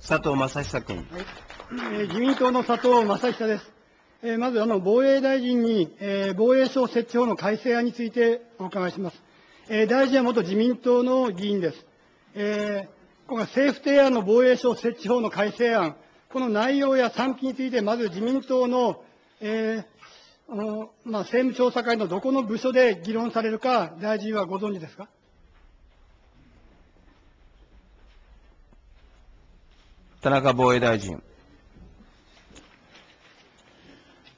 佐藤正久君。はいえー自民党の佐藤正久です。えーまず、あの、防衛大臣に、えー防衛省設置法の改正案についてお伺いします。えー大臣は元自民党の議員です。えー今回、政府提案の防衛省設置法の改正案、この内容や賛否について、まず自民党の、えーあのまあ、政務調査会のどこの部署で議論されるか、大臣はご存知ですか？田中防衛大臣。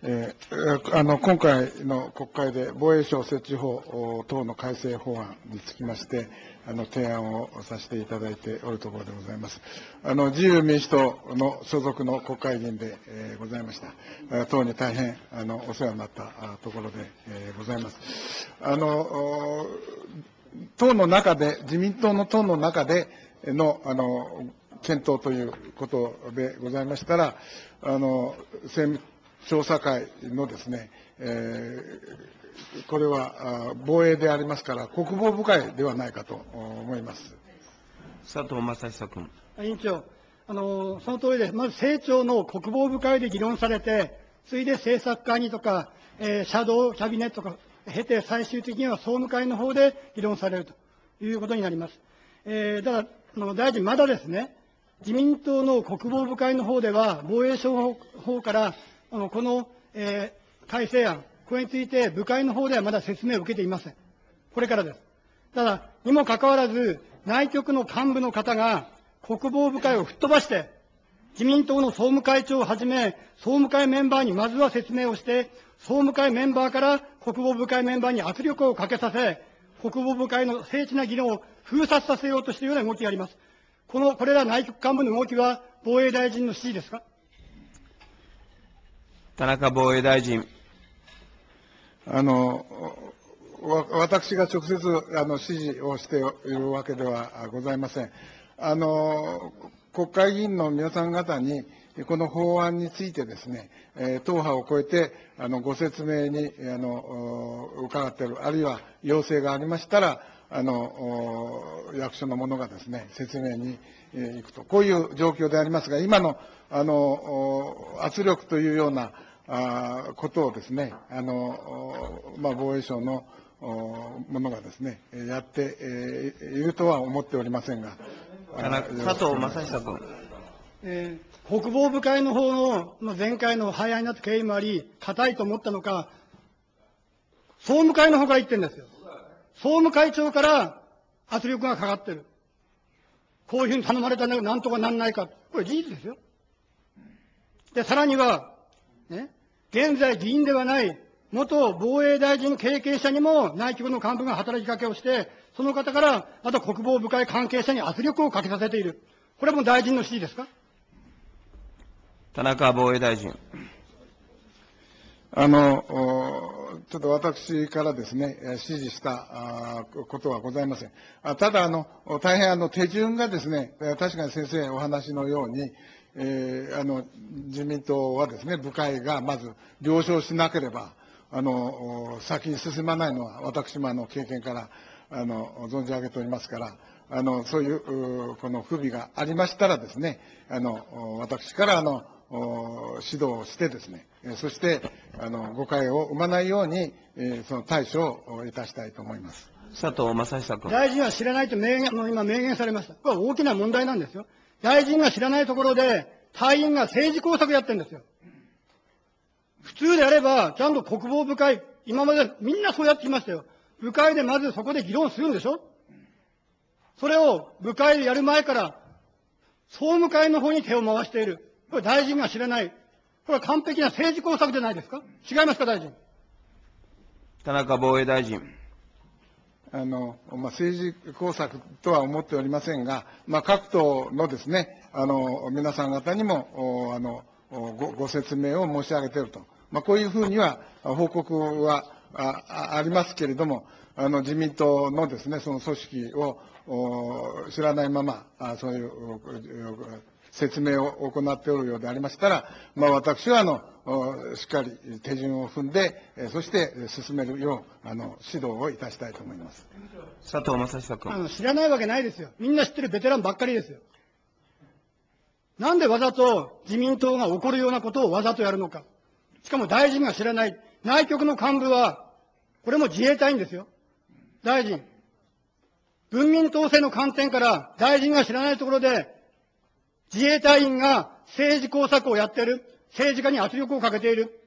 えーあの今回の国会で防衛省設置法等の改正法案につきまして、あの提案をさせていただいておるところでございます。あの自由民主党の所属の国会議員で、えーございました。党に大変あのお世話になったところで、えーございます。あの党の中で、自民党の党の中でのあの検討ということでございましたら、あの政務調査会のですね、えーこれはあ防衛でありますから、国防部会ではないかと思います。佐藤正久君。委員長、あのその通りです。まず政調の国防部会で議論されて、次いで政策会議とか、えー、シャドウキャビネットとか経て、最終的には総務会の方で議論されるということになります。えー、ただ、あの大臣、まだですね、自民党の国防部会の方では、防衛省法から、あのこの、えー改正案、これについて部会の方ではまだ説明を受けていません。これからです。ただ、にもかかわらず、内局の幹部の方が国防部会を吹っ飛ばして、自民党の総務会長をはじめ、総務会メンバーにまずは説明をして、総務会メンバーから国防部会メンバーに圧力をかけさせ、国防部会の精緻な議論を封殺させようとしているような動きがあります。この、これら内局幹部の動きは、防衛大臣の指示ですか？田中防衛大臣。あのわ私が直接あの指示をしているわけではございません。あの国会議員の皆さん方に、この法案についてですね、えー党派を超えてあのご説明にあのお伺っている、あるいは要請がありましたら、あのお役所の者がですね、説明にえー行くと、こういう状況でありますが、今のあのお圧力というようなあーことをですね、あのおまあ、防衛省のおものがですね、えーやってえーいるとは思っておりませんが、佐藤正久君。えー国防部会の方の、まあ、前回の廃案になった経緯もあり、硬いと思ったのか、総務会の方から言ってるんですよ。総務会長から圧力がかかってる。こういうふうに頼まれたんだけど、なんとかなんないか。これ事実ですよ。で、さらには、ね、現在議員ではない元防衛大臣経験者にも内局の幹部が働きかけをして、その方から、あと国防部会関係者に圧力をかけさせている。これも大臣の指示ですか？田中防衛大臣。あの、ちょっと私からですね、指示したことはございません。ただ、あの、大変あの手順がですね、確かに先生お話のように、えーあの、自民党はですね、部会がまず了承しなければ、あの、先に進まないのは私もあの経験から、あの、存じ上げておりますから、あの、そういう、この不備がありましたらですね、あの、私からあの、指導をしてですね、えーそして、あの、誤解を生まないように、えーその対処をいたしたいと思います。佐藤正久君。大臣は知らないと明言、あの今明言されました。これは大きな問題なんですよ。大臣が知らないところで、隊員が政治工作やってるんですよ。普通であれば、ちゃんと国防部会、今までみんなそうやってきましたよ。部会でまずそこで議論するんでしょそれを部会でやる前から、総務会の方に手を回している。これ大臣が知らない。これは完璧な政治工作じゃないですか違いますか、大臣。田中防衛大臣。あの、まあ、政治工作とは思っておりませんが、まあ、各党のですね、あの、皆さん方にも、おあの、おごご説明を申し上げていると。まあ、こういうふうには、あ報告はああありますけれども、あの、自民党のですね、その組織をお知らないまま、あそういう説明を行っておるようでありましたら、まあ、私は、あの、おしっかり手順を踏んで、えそして進めるよう、あの、指導をいたしたいと思います。佐藤正久君。あの知らないわけないですよ。みんな知ってるベテランばっかりですよ。なんでわざと自民党が起こるようなことをわざとやるのか。しかも大臣が知らない。内局の幹部は、これも自衛隊員ですよ。大臣。文民統制の観点から大臣が知らないところで、自衛隊員が政治工作をやっている。政治家に圧力をかけている。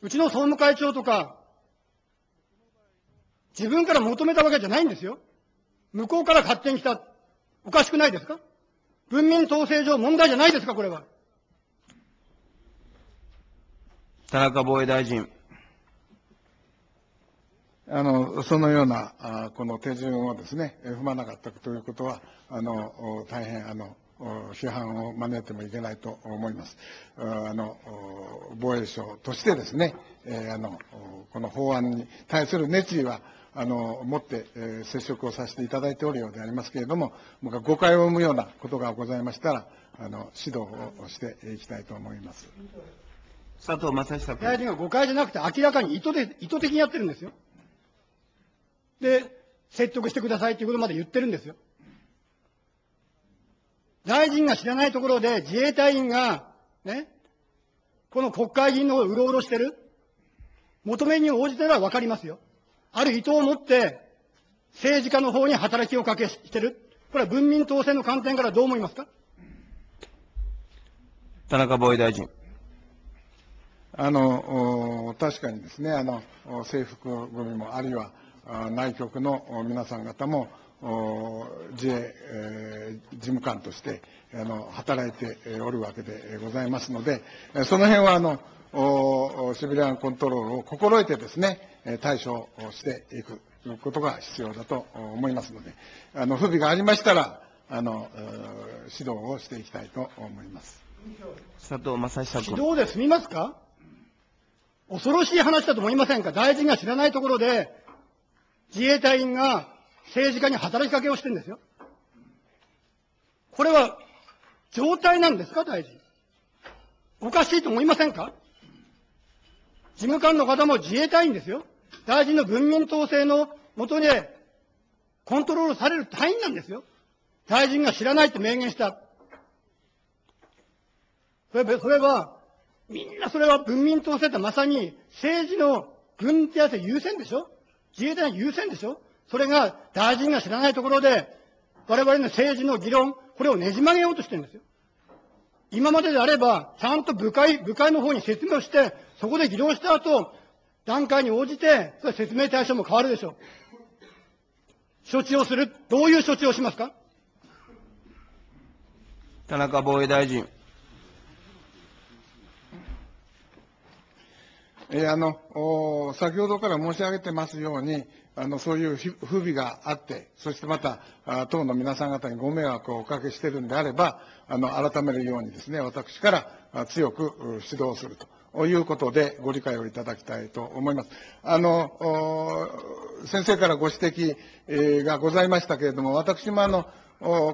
うちの総務会長とか、自分から求めたわけじゃないんですよ。向こうから勝手に来た。おかしくないですか？文民統制上問題じゃないですか、これは。田中防衛大臣。あの、そのような、あこの手順をですね、え踏まなかったということは、あの、お大変、あの、お批判を招いてもいけないと思います。ああの、お防衛省としてですね、えーあの、おこの法案に対する熱意は、あの、持って、えー接触をさせていただいておるようでありますけれども、僕は誤解を生むようなことがございましたら、あの、指導をしていきたいと思います。佐藤正久君。大臣が誤解じゃなくて明らかに意図で、意図的にやってるんですよ。で、説得してくださいということまで言ってるんですよ。大臣が知らないところで自衛隊員が、ね、この国会議員の方をうろうろしてる。求めに応じたら分かりますよ。ある意図を持って、政治家の方に働きをかけしてる。これは文民統制の観点からどう思いますか？田中防衛大臣。あの、お確かにですね、あの、お制服組も、あるいはあ内局のお皆さん方も、お自衛、えー事務官として、あの、働いてえーおるわけでございますので、えーその辺は、あの、おおシビリアンコントロールを心得てですね、えー対処をしていくことが必要だと思いますので、あの、不備がありましたら、あの、えー指導をしていきたいと思います。佐藤正久君。指導で済みますか？恐ろしい話だと思いませんか？大臣が知らないところで、自衛隊員が政治家に働きかけをしてるんですよ。これは、状態なんですか大臣？おかしいと思いませんか？事務官の方も自衛隊員ですよ。大臣の文民統制のもとで、コントロールされる隊員なんですよ。大臣が知らないって明言した。それそれは、みんなそれは文民統制ってまさに政治の軍手当優先でしょ？自衛隊優先でしょ？それが大臣が知らないところで、我々の政治の議論、これをねじ曲げようとしてるんですよ。今までであれば、ちゃんと部会、部会の方に説明をして、そこで議論した後、段階に応じて、それ説明対象も変わるでしょう。処置をする。どういう処置をしますか？田中防衛大臣。えーあの、先ほどから申し上げてますように、あの、そういう不備があって、そしてまた、党の皆さん方にご迷惑をおかけしているんであれば、あの、改めるようにですね、私から強く指導するということで、ご理解をいただきたいと思います。あの、先生からご指摘がございましたけれども、私もあの、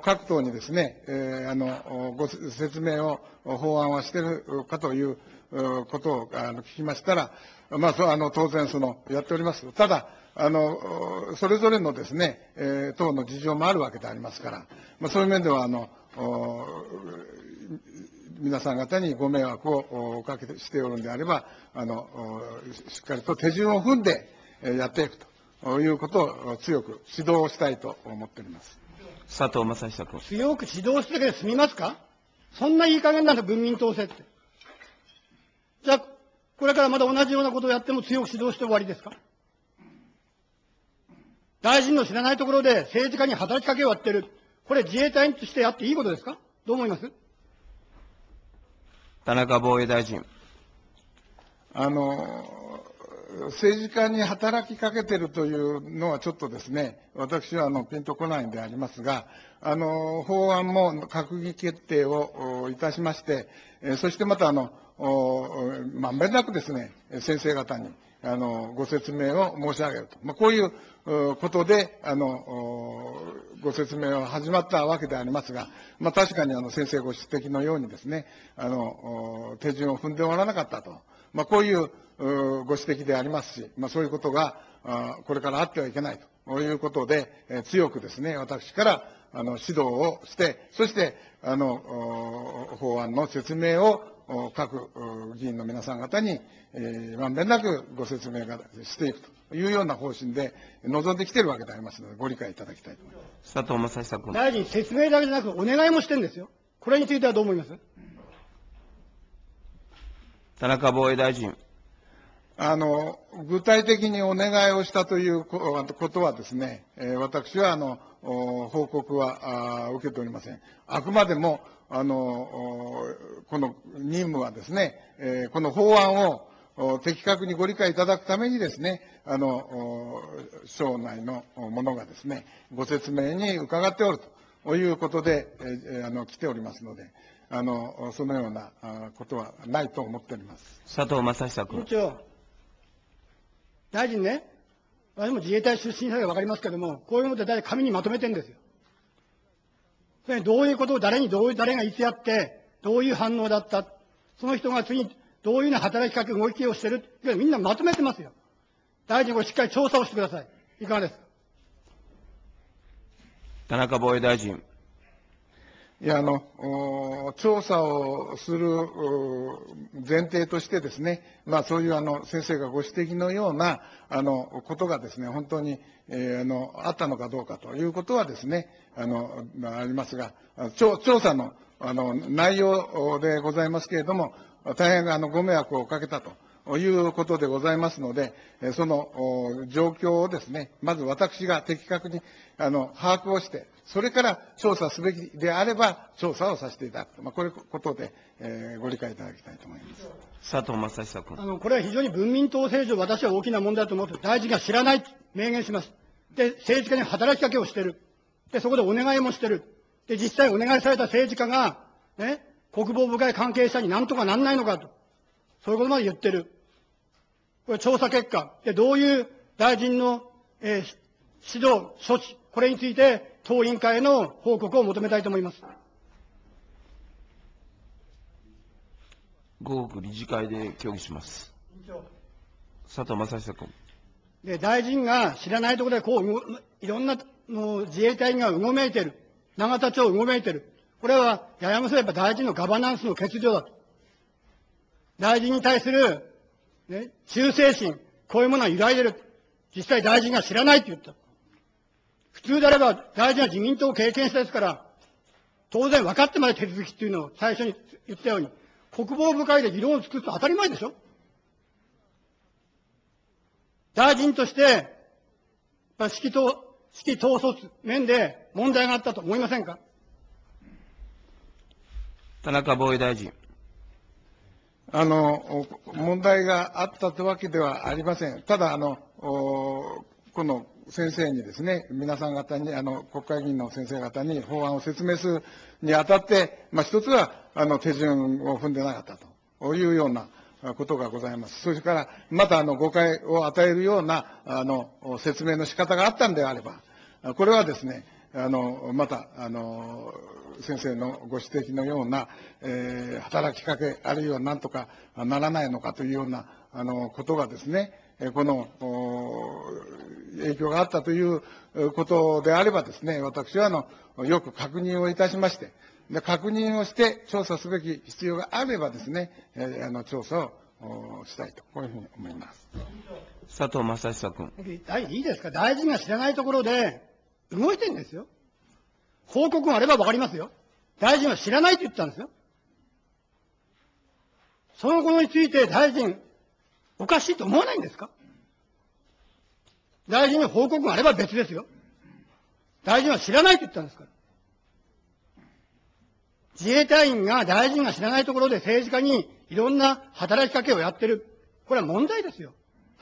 各党にですね、えーあの、ご説明を、法案はしているかということをあの聞きましたら、まあ、そうあの当然その、やっております。ただ、あの、おそれぞれのですね、えー党の事情もあるわけでありますから、まあ、そういう面では、あの、お皆さん方にご迷惑をおかけしておるんであれば、あの、おしっかりと手順を踏んでえーやっていくということを強く指導したいと思っております。佐藤正久君。強く指導しただけで済みますか？そんないい加減なんだ、文民統制って。じゃあ、これからまだ同じようなことをやっても強く指導して終わりですか？大臣の知らないところで政治家に働きかけをやってる。これ自衛隊員としてやっていいことですか？どう思います？田中防衛大臣。あの、政治家に働きかけてるというのはちょっとですね、私はあのピンとこないんでありますが、あの、法案も閣議決定をおいたしまして、えーそしてまたあの、おまんべんなくですね、先生方に、あの、ご説明を申し上げると。まあ、こういうことで、あの、ご説明は始まったわけでありますが、まあ、確かにあの、先生ご指摘のようにですね、あの、手順を踏んでおらなかったと。まあ、こういうご指摘でありますし、まあ、そういうことが、これからあってはいけないということで、強くですね、私からあの指導をして、そしてあの法案の説明をお各お議員の皆さん方に、えーまんべんなくご説明がしていくというような方針で臨んできているわけでありますので、ご理解いただきたいと思います。佐藤正久君。大臣、説明だけじゃなく、お願いもしてるんですよ。これについてはどう思います？田中防衛大臣。あの、具体的にお願いをしたというこことはですね、えー私は、あの、お報告は受けておりません。あくまでも、あの、おこの任務はですね、えーこの法案をお的確にご理解いただくためにですね、あの、お省内の者がですね、ご説明に伺っておるということで、えあの、来ておりますので、あの、そのようなあことはないと思っております。佐藤正久委員君。長、大臣ね、私も自衛隊出身者が分かりますけども、こういうのって大体紙にまとめてるんですよ。それにどういうことを誰にどういう、誰がいつやって、どういう反応だった、その人が次にどういうような働きかけ、動きをしてる、みんなまとめてますよ。大臣、これしっかり調査をしてください。いかがですか？田中防衛大臣。いや、あの、調査をする前提としてですね、まあそういうあの、先生がご指摘のような、あの、ことがですね、本当に、えーあの、あったのかどうかということはですね、あの、まあありますが、調査の、あの、内容でございますけれども、大変あの、ご迷惑をかけたと。いうことでございますので、その状況をですね、まず私が的確にあの把握をして、それから調査すべきであれば、調査をさせていただくと、まあ、これことで、えーご理解いただきたいと思います。佐藤正久君。あの、これは非常に文民党政治を私は大きな問題だと思って、大臣が知らないと明言します。で、政治家に働きかけをしてる。で、そこでお願いもしてる。で、実際お願いされた政治家が、ね、国防部会関係者になんとかなんないのかと。そういうことまで言ってる。これ調査結果。で、どういう大臣の、えー指導、措置、これについて、当委員会への報告を求めたいと思います。合区理事会で協議します。佐藤正久君。で、大臣が知らないところでこういろんなもう自衛隊がうごめいてる。永田町うごめいてる。これは、ややもすれば大臣のガバナンスの欠如だと。大臣に対する、ね、忠誠心、こういうものは揺らいでる。実際大臣が知らないって言った。普通であれば大臣は自民党を経験したですから、当然分かってまで手続きっていうのを最初に言ったように、国防部会で議論を作ると当たり前でしょ大臣として、まあ指揮統、指揮統率面で問題があったと思いませんか田中防衛大臣。あの、お問題があったというわけではありません。ただ、あの、おこの先生にですね、皆さん方に、あの、国会議員の先生方に法案を説明するにあたって、まあ、一つは、あの、手順を踏んでなかったというようなことがございます。それから、また、あの、誤解を与えるような、あの、説明の仕方があったんであれば、これはですね、あの、また、あの、先生のご指摘のような、えー働きかけ、あるいはなんとかならないのかというような、あの、ことがですね、この、お影響があったということであればですね、私は、あの、よく確認をいたしまして、で確認をして調査すべき必要があればですね、えーあの、調査をおしたいと、こういうふうに思います。佐藤正久君。大いいですか？大臣が知らないところで動いてるんですよ。報告があればわかりますよ。大臣は知らないと言ったんですよ。そのことについて大臣、おかしいと思わないんですか？大臣に報告があれば別ですよ。大臣は知らないと言ったんですから。自衛隊員が大臣が知らないところで政治家にいろんな働きかけをやってる。これは問題ですよ。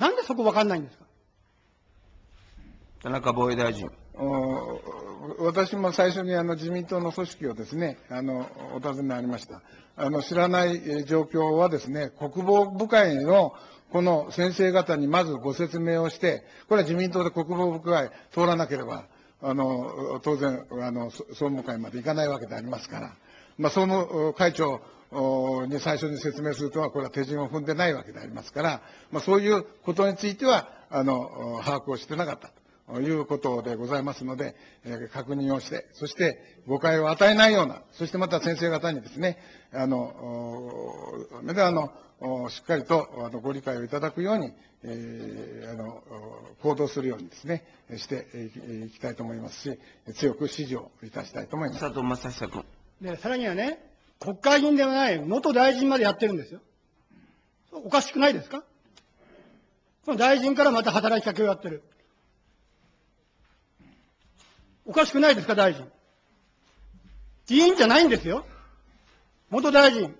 なんでそこわかんないんですか？田中防衛大臣。お私も最初にあの自民党の組織をですね、あの、お尋ねありました。あの、知らないえー状況はですね、国防部会のこの先生方にまずご説明をして、これは自民党で国防部会通らなければ、あの、当然、あの、総務会まで行かないわけでありますから、まあ、総務会長に最初に説明するとは、これは手順を踏んでないわけでありますから、まあ、そういうことについては、あの、把握をしてなかったいうことでございますので、えー確認をして、そして誤解を与えないような、そしてまた先生方にですね、あの、おそれであの、おしっかりとあのご理解をいただくように、えーあの、お行動するようにですね、していきたいと思いますし、強く指示をいたしたいと思います。佐藤正久君。で、さらにはね、国会議員ではない元大臣までやってるんですよ。おかしくないですか？その大臣からまた働きかけをやってる。おかしくないですか、大臣。議員じゃないんですよ。元大臣。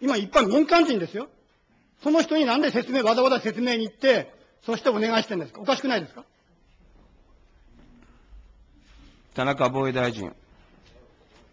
今一般民間人ですよ。その人になんで説明、わざわざ説明に行って、そしてお願いしてるんですかおかしくないですか田中防衛大臣。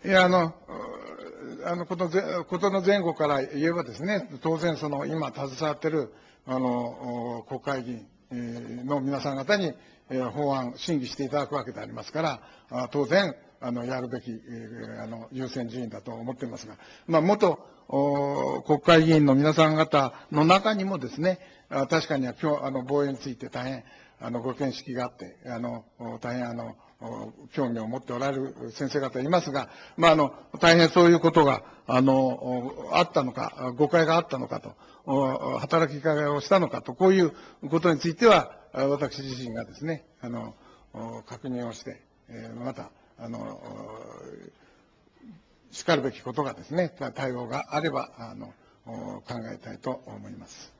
いや、あの、うあのことぜことの前後から言えばですね、当然、その今携わってるあのお国会議員えーの皆さん方に、え法案審議していただくわけでありますから、当然、あのやるべき、えあの優先順位だと思っていますが、まあ、元お国会議員の皆さん方の中にもですね、確かには今日あの防衛について大変あのご見識があって、あの大変あの興味を持っておられる先生方いますが、まあ、あの大変そういうことがあのあったのか、誤解があったのかと、働きかけをしたのかと、こういうことについては、私自身がですね、あのお確認をして、えーまたあのおしかるべきことがですね、対応があればあのお考えたいと思います。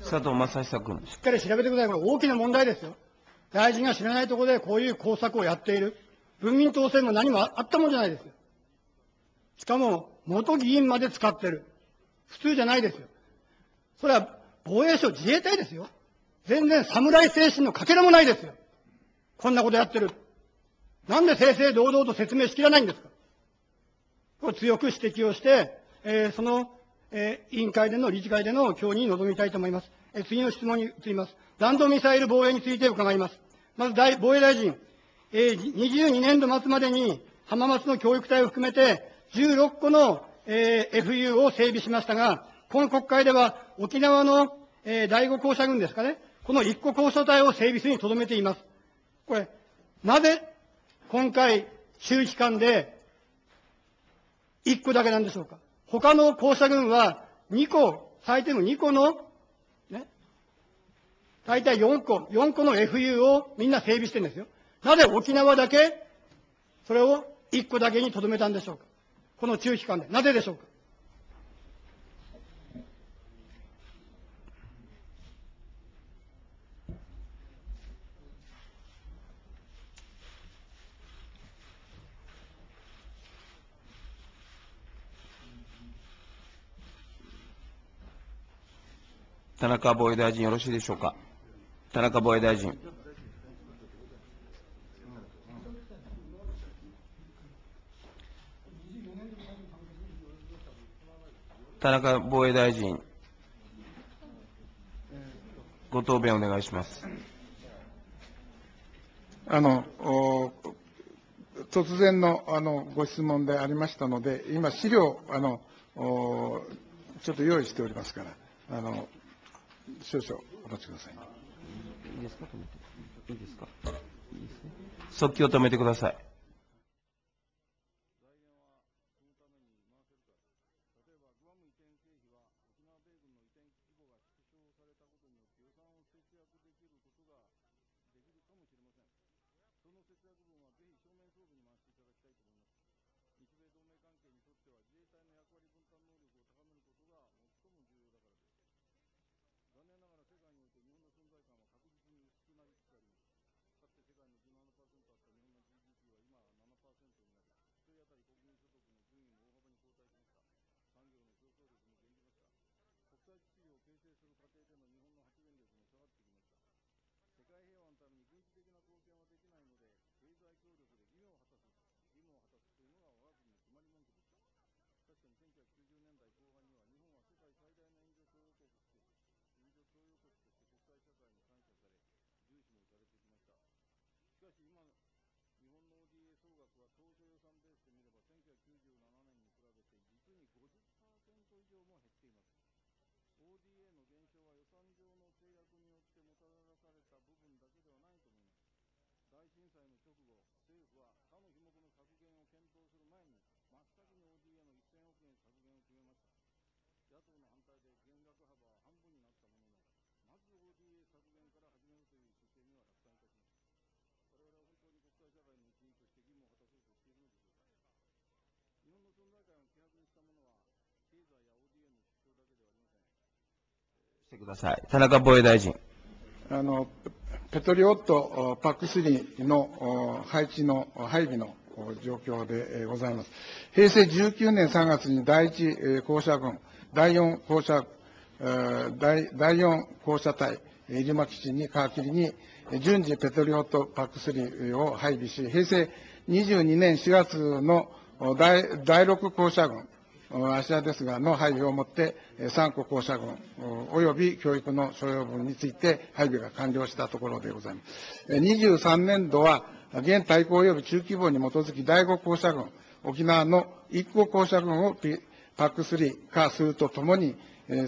佐藤正久君。しっかり調べてください。これ大きな問題ですよ。大臣が知らないところでこういう工作をやっている。文民統制も何もあったもんじゃないですよ。しかも、元議員まで使ってる。普通じゃないですよ。それは防衛省自衛隊ですよ。全然侍精神のかけらもないですよ。こんなことやってる。なんで正々堂々と説明しきらないんですかこれ強く指摘をして、えーその、えー委員会での、理事会での協議に臨みたいと思います。えー次の質問に移ります。弾道ミサイル防衛について伺います。まず大、防衛大臣、えー22年度末までに浜松の教育隊を含めて16個の、えー FU を整備しましたが、今国会では沖縄の、えー第5校舎軍ですかね、この1個校舎隊を整備するにとどめています。これ、なぜ今回、中期間で1個だけなんでしょうか？他の校舎軍は2個、最低でも2個の、ね、大体4個、4個の FU をみんな整備してるんですよ。なぜ沖縄だけ、それを1個だけにとどめたんでしょうか？この中期間で。なぜでしょうか？田中防衛大臣よろしいでしょうか？田中防衛大臣。田中防衛大臣、ご答弁お願いします。あの、突然のあのご質問でありましたので、今、資料、あの、ちょっと用意しておりますから、あの、少々お待ちください。いいですか？止めて。いいですか？いいですね。速記を止めてください。震災の直後、政府は他の費目の削減を検討する前に、真っ先に ODA の1000億円削減を決めました。野党の反対で減額幅は半分になったものの、まず ODA 削減から始めるという姿勢には落胆いたしました。我々は本当に国際社会の一員として義務を果たそうとしているのでしょうか。日本の存在感を希薄にしたものは、経済や ODA の縮小だけではありません。してください。田中防衛大臣。あの、ペトリオット PAC3 の配置の、配備の状況でございます。平成19年3月に第1えー校舎軍、第4校舎、第第4校舎隊、入間基地に皮切りに、順次ペトリオット PAC3 を配備し、平成22年4月の第第6校舎軍、芦屋ですが、の配備をもって、え三個校舎軍及び教育の所要分について配備が完了したところでございます。23年度は、現大綱及び中規模に基づき第5校舎軍、沖縄の1個校舎軍をピパック3化するとともに、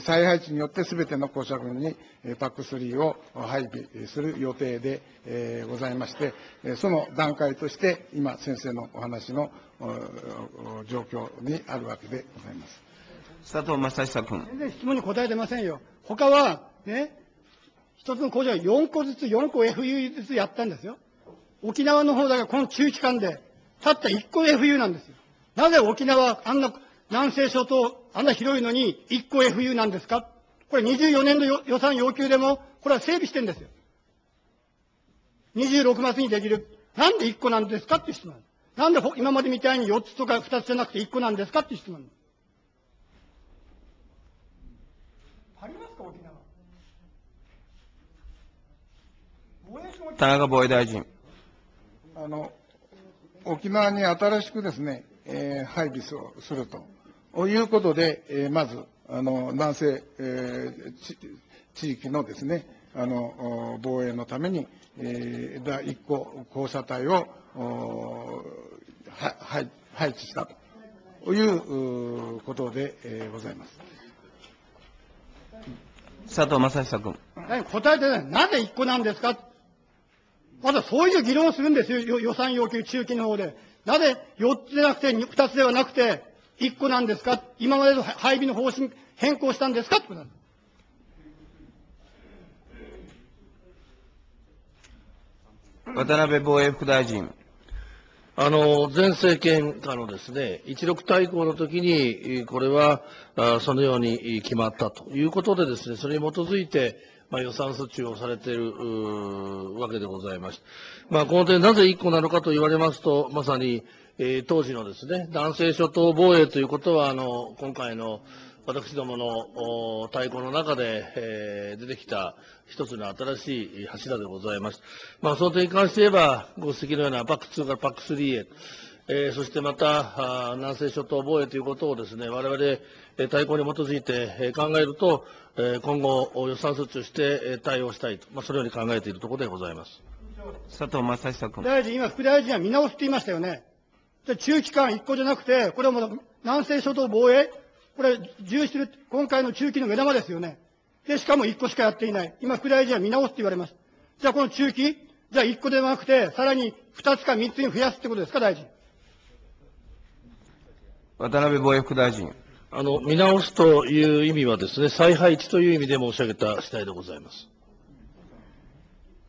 再配置によってすべての校舎軍にえーパック3を配備する予定でえーございまして、えーその段階として、今、先生のお話のおお状況にあるわけでございます。佐藤正久君。全然質問に答えてませんよ。他は、ね、一つの工場4個ずつ、4個 FU ずつやったんですよ。沖縄の方だがこの中期間で、たった1個 FU なんですよ。なぜ沖縄、あんな南西諸島、あんな広いのに1個 FU なんですか？これ24年度予予算要求でも、これは整備してるんですよ。26月にできる。なんで1個なんですか？って質問。なんでほ今までみたいに4つとか2つじゃなくて1個なんですか？って質問。ありますか、沖縄？田中防衛大臣。あの、沖縄に新しくですね、えー配備すするということで、えーまず、あの、南西、え地域のですね、あの、お防衛のために、えー第1個交差隊を、配置したといううことで、えーございます。佐藤正久君。何答えてない。なぜ1個なんですか？まだそういう議論をするんですよ、よ予算要求中期の方で。なぜ4つでなくて、2つではなくて、1個なんですか？今までの配備の方針変更したんですか？ってことなんです。渡辺防衛副大臣。あの、前政権下のですね、一六大綱の時に、えーこれは、あそのようにえー決まったということでですね、それに基づいて、まあ、予算措置をされているわけでございまして、まあ、この点なぜ一個なのかと言われますと、まさに、えー当時のですね、南西諸島防衛ということは、あの、今回の私どものお太鼓の中で、えー出てきた一つの新しい柱でございます。まあ、その点に関して言えば、ご指摘のようなパック2からパック3へ、えーそしてまた、南西諸島防衛ということをですね、我々、えー対抗に基づいて、えー考えると、えー今後、予算措置をして、えー対応したいと、まあ、そのように考えているところでございます。佐藤正久君。大臣、今、副大臣は見直すって言いましたよね。で中期間1個じゃなくて、これはもう南西諸島防衛、これ、重視する、今回の中期の目玉ですよね。で、しかも1個しかやっていない。今、副大臣は見直すって言われます。じゃあ、この中期、じゃあ1個ではなくて、さらに2つか3つに増やすってことですか、大臣。渡辺防衛副大臣。あの、見直すという意味はですね、再配置という意味で申し上げた次第でございます。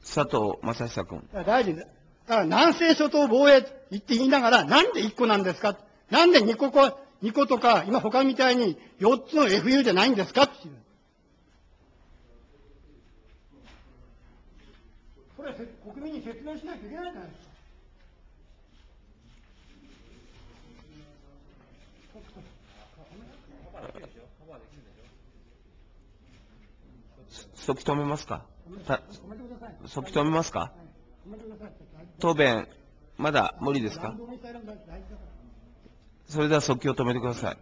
佐藤正久君。大臣、だから南西諸島防衛言って言いながら、なんで1個なんですか？なんで2個か、2個とか、今他みたいに4つの FU じゃないんですか？っていう。これ、せ国民に説明しないといけないじゃないですか。そき止めますか？そき止めますか？止めてください。答弁、まだ無理ですか？それでは即興止めてください。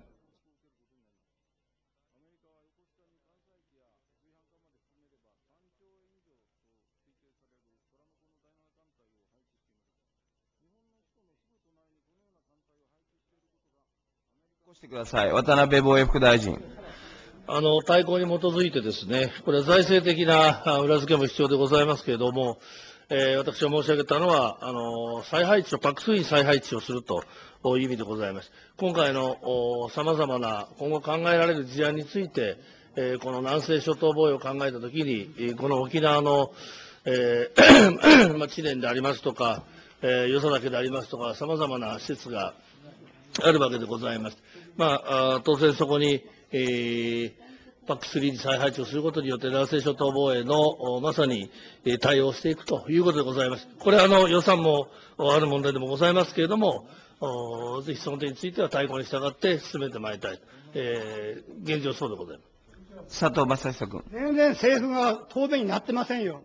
してください。渡辺防衛副大臣。あの、大綱に基づいてですね、これは財政的な裏付けも必要でございますけれども、えー私が申し上げたのは、あの再配置を、パック3に再配置をするという意味でございます。今回のさまざまな今後考えられる事案について、えーこの南西諸島防衛を考えたときに、この沖縄の、えー まあ、知念でありますとか、えー、よさだけでありますとか、さまざまな施設があるわけでございます。まあ、あ当然そこに、えーパック3に再配置をすることによって、南西諸島防衛のおまさに、えー対応していくということでございます。これはあの予算もおある問題でもございますけれども、おぜひその点については対抗に従って進めてまいりたい。えー現状そうでございます。佐藤正久君。全然政府が答弁になってませんよ。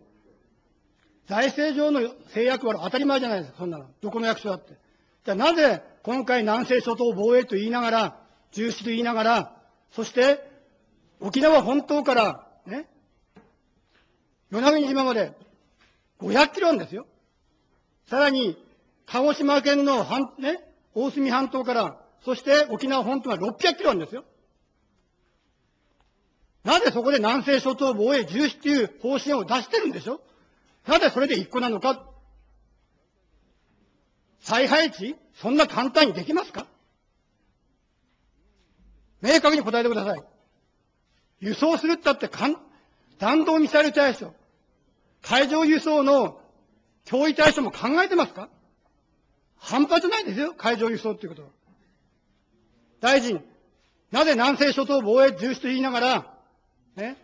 財政上の制約は当たり前じゃないですか、そんなの。どこの役所だって。じゃあなぜ今回南西諸島防衛と言いながら、重視と言いながら、そして沖縄本島から、ね、与那国島まで500キロなんですよ。さらに、鹿児島県の半、ね、大隅半島から、そして沖縄本島まで600キロなんですよ。なぜそこで南西諸島防衛重視っていう方針を出してるんでしょ？なぜそれで一個なのか？再配置？そんな簡単にできますか？明確に答えてください。輸送するったってかん弾道ミサイル対象、海上輸送の脅威対象も考えてますか？半端じゃないですよ、海上輸送っていうことは。大臣、なぜ南西諸島防衛重視と言いながら、ね、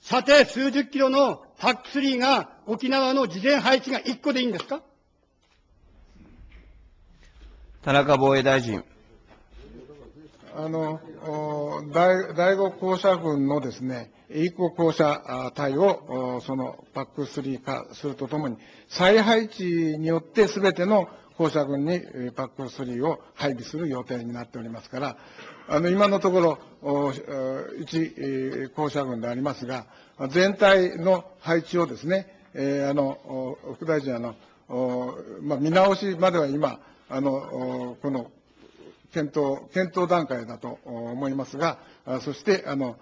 射程数十キロのパック3が沖縄の事前配置が1個でいいんですか？田中防衛大臣。あの、第五校舎軍のですね、一個校舎隊を、そのパック3化するとともに、再配置によってすべての校舎軍にえーパック3を配備する予定になっておりますから、あの、今のところ、おえ一、えー校舎軍でありますが、全体の配置をですね、えーあの、副大臣、あの、まあ、見直しまでは今、あの、この検討、検討段階だと思いますが、あそして、あの、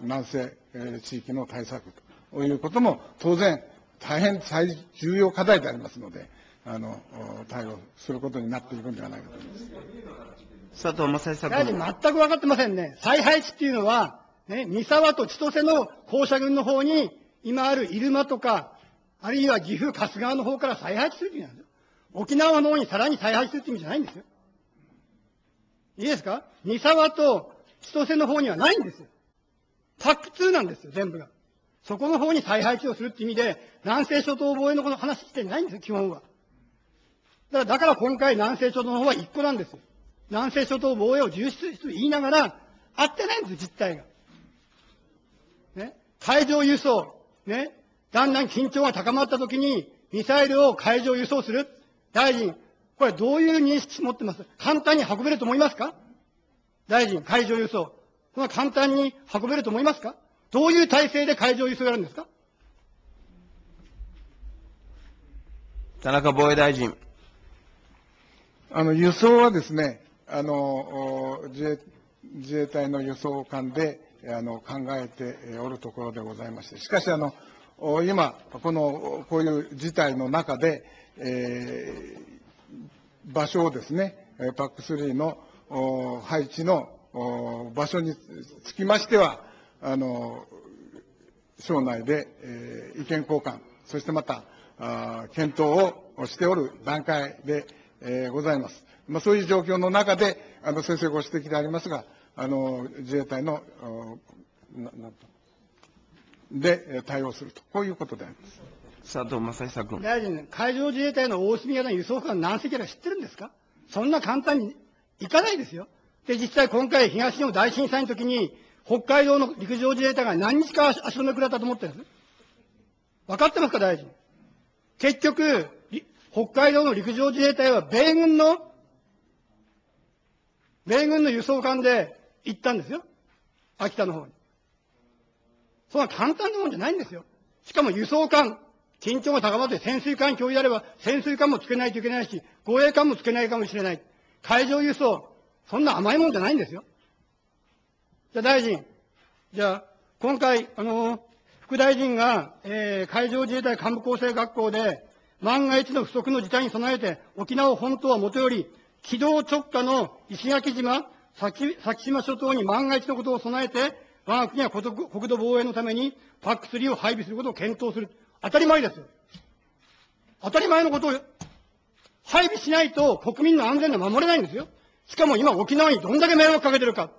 南西えー地域の対策ということも、当然、大変最重要課題でありますので、あの、お対応することになっていくんではないかと思います。佐藤正久大臣、君。全く分かってませんね。再配置っていうのは、ね、三沢と千歳の校舎軍の方に、今ある入間とか、あるいは岐阜、春日川の方から再配置するって意味なんですよ。沖縄の方にさらに再配置するって意味じゃないんですよ。いいですか？三沢と千歳の方にはないんですよ。パック2なんですよ、全部が。そこの方に再配置をするって意味で、南西諸島防衛のこの話してないんですよ、基本は。だから、だから今回南西諸島の方は一個なんですよ。南西諸島防衛を重視すると言いながら、合ってないんですよ、実態が。ね？海上輸送、ね？だんだん緊張が高まった時に、ミサイルを海上輸送する。大臣、これどういう認識持ってます？簡単に運べると思いますか？大臣、海上輸送。そんな簡単に運べると思いますか？どういう体制で海上輸送やるんですか？田中防衛大臣。あの、輸送はですね、あの、お自衛自衛隊の輸送艦で、あの、考えておるところでございまして、しかし、あの、お今、この、こういう事態の中で、えー場所をですね、えーパック3の配置の場所につきましては、あの、省内で、え意見交換、そしてまた、検討をしておる段階で、えございます。まあ、そういう状況の中で、あの、先生ご指摘でありますが、あの、自衛隊の、で、対応すると、こういうことであります。佐藤正久君。大臣、海上自衛隊の大隅型の輸送艦何隻か知ってるんですか？そんな簡単にいかないですよ。で、実際今回東日本大震災の時に、北海道の陸上自衛隊が何日か足止め食らったと思ってるんです？分かってますか、大臣？結局、北海道の陸上自衛隊は米軍の、米軍の輸送艦で行ったんですよ。秋田の方に。そんな簡単なもんじゃないんですよ。しかも輸送艦、緊張が高まって潜水艦共有であれば、潜水艦もつけないといけないし、護衛艦もつけないかもしれない。海上輸送、そんな甘いもんじゃないんですよ。じゃあ大臣、じゃあ、今回、あの副大臣が、えー海上自衛隊幹部構成学校で、万が一の不測の事態に備えて、沖縄本島はもとより、軌道直下の石垣島、先島諸島に万が一のことを備えて、我が国は国土防衛のために PAC3 を配備することを検討する。当たり前ですよ。当たり前のことを配備しないと国民の安全が守れないんですよ。しかも今沖縄にどんだけ迷惑かけてるか。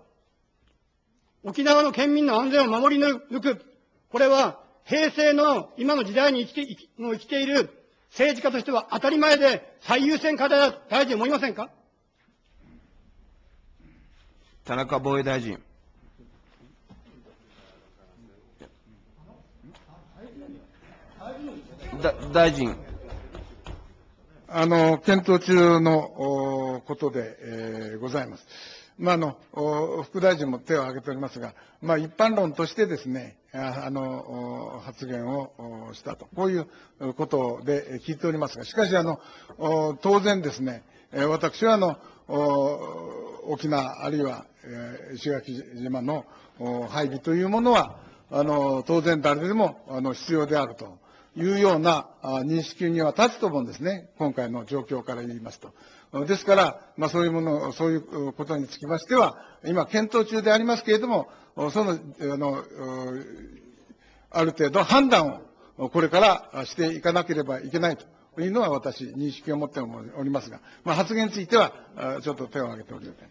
沖縄の県民の安全を守り抜く。これは平成の今の時代に生きて生きもう生きている政治家としては当たり前で最優先課題だと大臣思いませんか？田中防衛大臣。大臣、あの、検討中のことで、えーございます。まあ、あの、副大臣も手を挙げておりますが、まあ、一般論としてですね、あの、発言をしたと、こういうことで聞いておりますが、しかし、あの、当然ですね、私は、あの、沖縄、あるいは、石垣島の配備というものは、あの、当然誰でも、あの、必要であると。いうようなあ認識には立つと思うんですね。今回の状況から言いますと。ですから、まあそういうもの、そういうことにつきましては、今検討中でありますけれども、その、あの、ある程度判断をこれからしていかなければいけないというのは私、認識を持っておりますが、まあ発言については、あちょっと手を挙げておりません。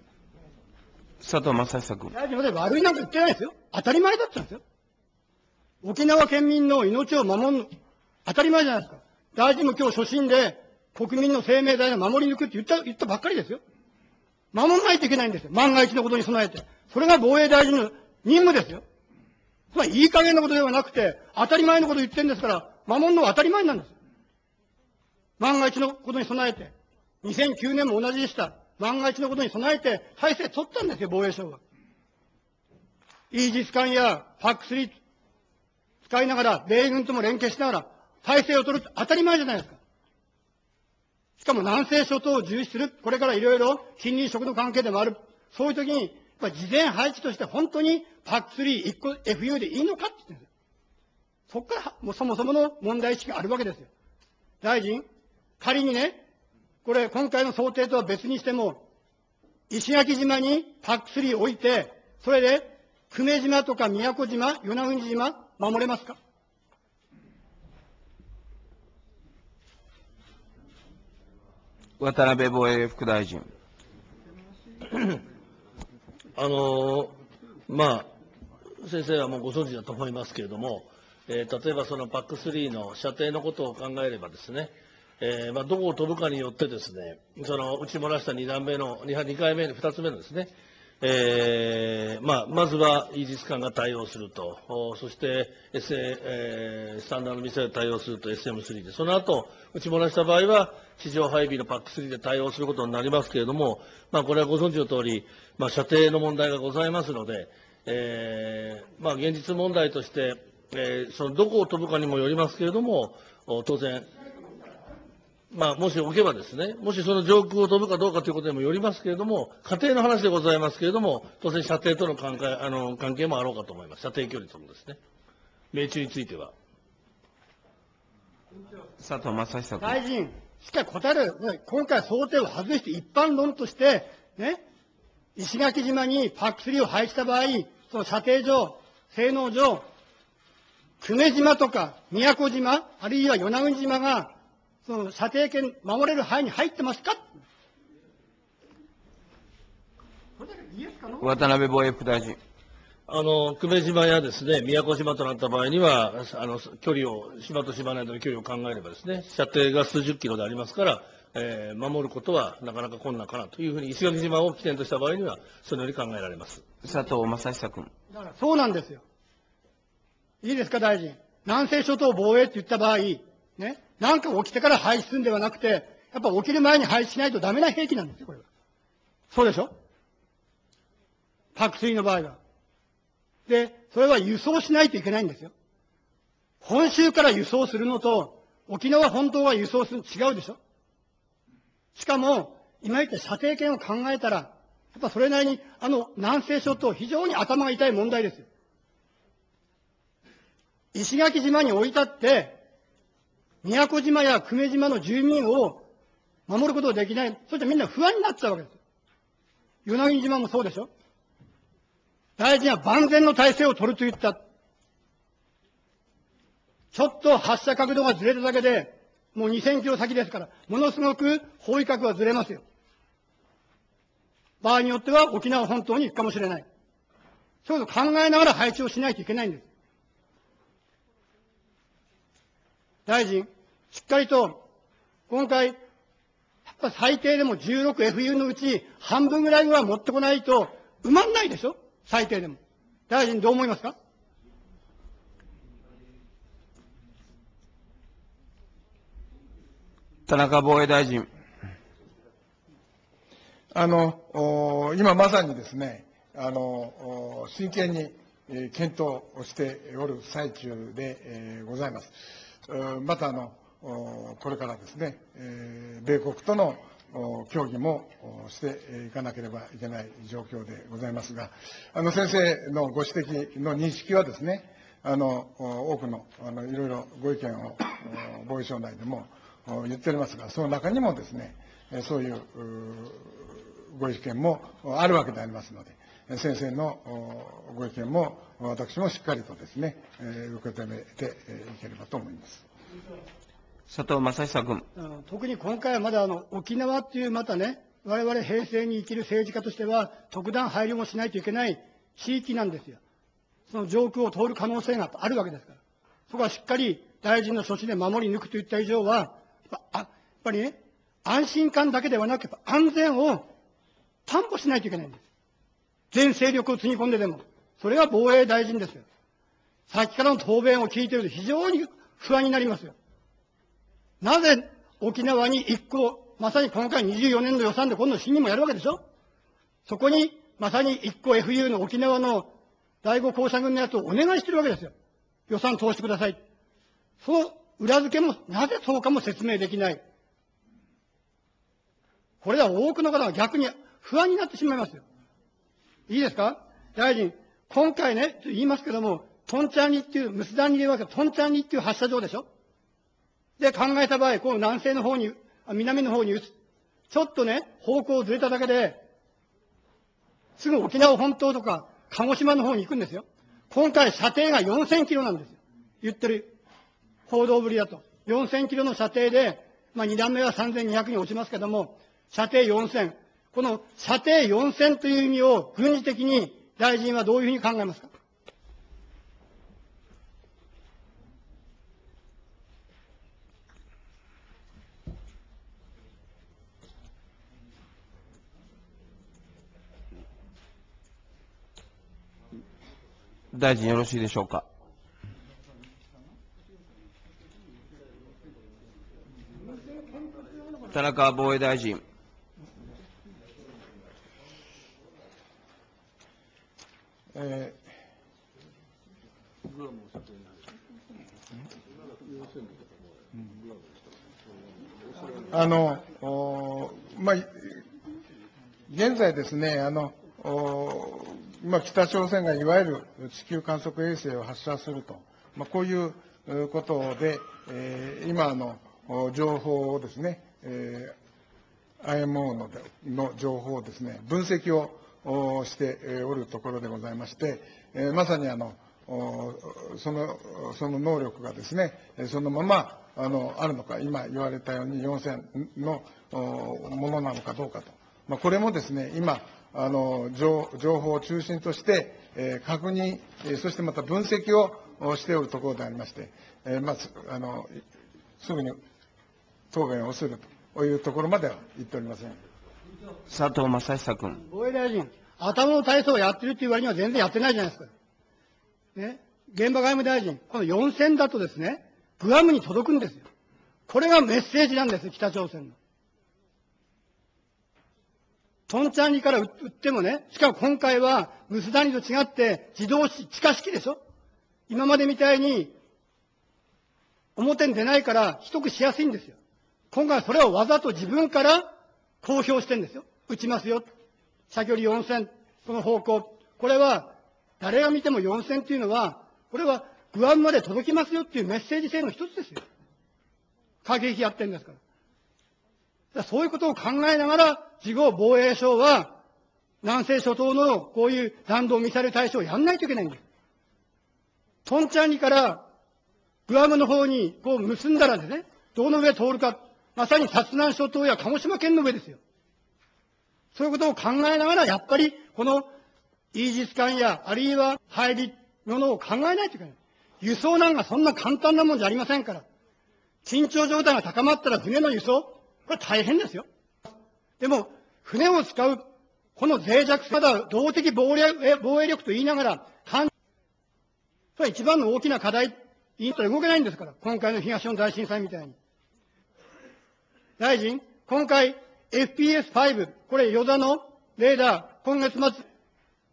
佐藤正久君。大臣まで悪いなんか言ってないですよ。当たり前だったんですよ。沖縄県民の命を守る、当たり前じゃないですか。大臣も今日初心で国民の生命財を守り抜くって言った、言ったばっかりですよ。守らないといけないんですよ。万が一のことに備えて。それが防衛大臣の任務ですよ。つまりいい加減なことではなくて、当たり前のこと言ってんですから、守るのは当たり前なんです。万が一のことに備えて。2009年も同じでした。万が一のことに備えて、体制取ったんですよ、防衛省が。イージス艦や PAC3 使いながら、米軍とも連携しながら、体制を取るって当たり前じゃないですか。しかも南西諸島を重視する、これからいろいろ近隣食の関係でもある。そういう時に、やっぱ事前配置として本当に PAC3 1個 FU でいいのかって言ってるんですよそこからもうそもそもの問題意識があるわけですよ。大臣、仮にね、これ今回の想定とは別にしても、石垣島に PAC3 置いて、それで久米島とか宮古島、与那国島、守れますか？渡辺防衛副大臣。あのまあ、先生はもうご存知だと思いますけれども、えー例えばその PAC3 の射程のことを考えればですね、えーまあ、どこを飛ぶかによってですね、その撃ち漏らした2段目の、2回目、2つ目のですね、えーまあ、まずはイージス艦が対応すると、そして SA、えースタンダードミサイル対応すると SM3 で、その後、撃ち漏らした場合は、地上配備の PAC3 で対応することになりますけれども、まあ、これはご存知の通り、まあ、射程の問題がございますので、えーまあ、現実問題として、えーそのどこを飛ぶかにもよりますけれども、当然、まあ、もし置けばですね、もしその上空を飛ぶかどうかということにもよりますけれども、仮定の話でございますけれども、当然射程との関係あの関係もあろうかと思います。射程距離ともですね。命中については。佐藤正久君。大臣、しっかり答える、ね今回想定を外して一般論として、ね、石垣島に PAC3 を配した場合、その射程上、性能上、久米島とか宮古島、あるいは与那国島が、その射程圏守れる範囲に入ってますか？渡辺防衛副大臣。あの、久米島やですね、宮古島となった場合には、あの、距離を、島と島の間の距離を考えればですね、射程が数十キロでありますから、えー守ることはなかなか困難かなというふうに、石垣島を起点とした場合には、そのように考えられます。佐藤正久君。だからそうなんですよ。いいですか、大臣。南西諸島防衛って言った場合、ね、なんか起きてから廃止するんではなくて、やっぱ起きる前に廃止しないとダメな兵器なんですよ、これは。そうでしょ？パク3の場合は。で、それは輸送しないといけないんですよ。本州から輸送するのと、沖縄本島が輸送するの違うでしょ？しかも、今言った射程圏を考えたら、やっぱそれなりに、あの、南西諸島、非常に頭が痛い問題ですよ。石垣島に置いたって、宮古島や久米島の住民を守ることができない。そしてみんな不安になっちゃうわけです。与那国島もそうでしょ大臣は万全の体制を取ると言った。ちょっと発射角度がずれただけで、もう2000キロ先ですから、ものすごく方位角がずれますよ。場合によっては沖縄本島に行くかもしれない。そういうことを考えながら配置をしないといけないんです。大臣、しっかりと、今回、やっぱ最低でも 16FU のうち半分ぐらいは持ってこないと埋まんないでしょ？最低でも。大臣どう思いますか？田中防衛大臣。あの、お今まさにですね、あの、お真剣にえー検討をしておる最中で、えーございます。またあの、これからですね、え米国との協議もしていかなければいけない状況でございますが、あの先生のご指摘の認識はですね、あの多くのあのいろいろご意見を防衛省内でも言っておりますが、その中にもですね、そういうご意見もあるわけでありますので、先生のおご意見も私もしっかりとですね、えー受け止めてえーいければと思います。佐藤正久君。あの特に今回はまだあの沖縄っていうまたね、我々平成に生きる政治家としては、特段配慮もしないといけない地域なんですよ。その上空を通る可能性があるわけですから。そこはしっかり大臣の処置で守り抜くといった以上は、やっぱあやっぱりね、安心感だけではなく、安全を担保しないといけないんです。全勢力をつぎ込んででも。それが防衛大臣ですよ。さっきからの答弁を聞いていると非常に不安になりますよ。なぜ沖縄に一個、まさに今回24年度予算で今度審議もやるわけでしょ？そこに、まさに一個 FU の沖縄の第五校舎軍のやつをお願いしてるわけですよ。予算通してください。その裏付けも、なぜそうかも説明できない。これでは多くの方が逆に不安になってしまいますよ。いいですか？大臣、今回ね、言いますけども、トンチャンリっていう、ムスダンに言いますけど、トンチャンリっていう発射場でしょ？で、考えた場合、こう南西の方に、南の方に打つ。ちょっとね、方向をずれただけで、すぐ沖縄本島とか、鹿児島の方に行くんですよ。今回射程が4000キロなんですよ。言ってる報道ぶりだと。4000キロの射程で、まあ2段目は3200に落ちますけども、射程4000。この射程4000という意味を軍事的に大臣はどういうふうに考えますか？大臣よろしいでしょうか？田中防衛大臣。えーあの、おまあ、現在ですね、あの、お今、北朝鮮がいわゆる地球観測衛星を発射すると、まあ、こういうことで、えー今の情報をですね、えー IMO のの情報をですね、分析をおしておるところでございまして、えまさにあの、その、その能力がですね、そのまま、あの、あるのか、今言われたように4000のものなのかどうかと。まあ、これもですね、今、あの、情報を中心として、え確認、えそしてまた分析をしておるところでありまして、えまず、あの、すぐに答弁をするというところまでは言っておりません。佐藤正久君。防衛大臣、頭の体操をやってるっていう割には全然やってないじゃないですか。ね。現場外務大臣、この4000だとですね、グアムに届くんですよ。これがメッセージなんです、北朝鮮の。トンチャンリから撃ってもね、しかも今回は、ムスダニと違って、自動地下式でしょ今までみたいに、表に出ないから、取得しやすいんですよ。今回それをわざと自分から公表してんですよ。撃ちますよ。射距離4000、この方向。これは、誰が見ても4000っていうのは、これはグアムまで届きますよっていうメッセージ性の一つですよ。過激やってんですから。だからそういうことを考えながら、事後防衛省は、南西諸島のこういう弾道ミサイル対象をやんないといけないんです。トンチャンリからグアムの方にこう結んだらですね、どの上通るか、まさに薩南諸島や鹿児島県の上ですよ。そういうことを考えながら、やっぱりこのイージス艦や、あるいは配備ものを考えないといけない。輸送なんかそんな簡単なもんじゃありませんから。緊張状態が高まったら船の輸送、これ大変ですよ。でも、船を使う、この脆弱さ、まだ動的防衛防衛力と言いながら、艦それは一番の大きな課題、いいと動けないんですから、今回の東日本大震災みたいに。大臣、今回 FPS5、これ与座のレーダー、今月末、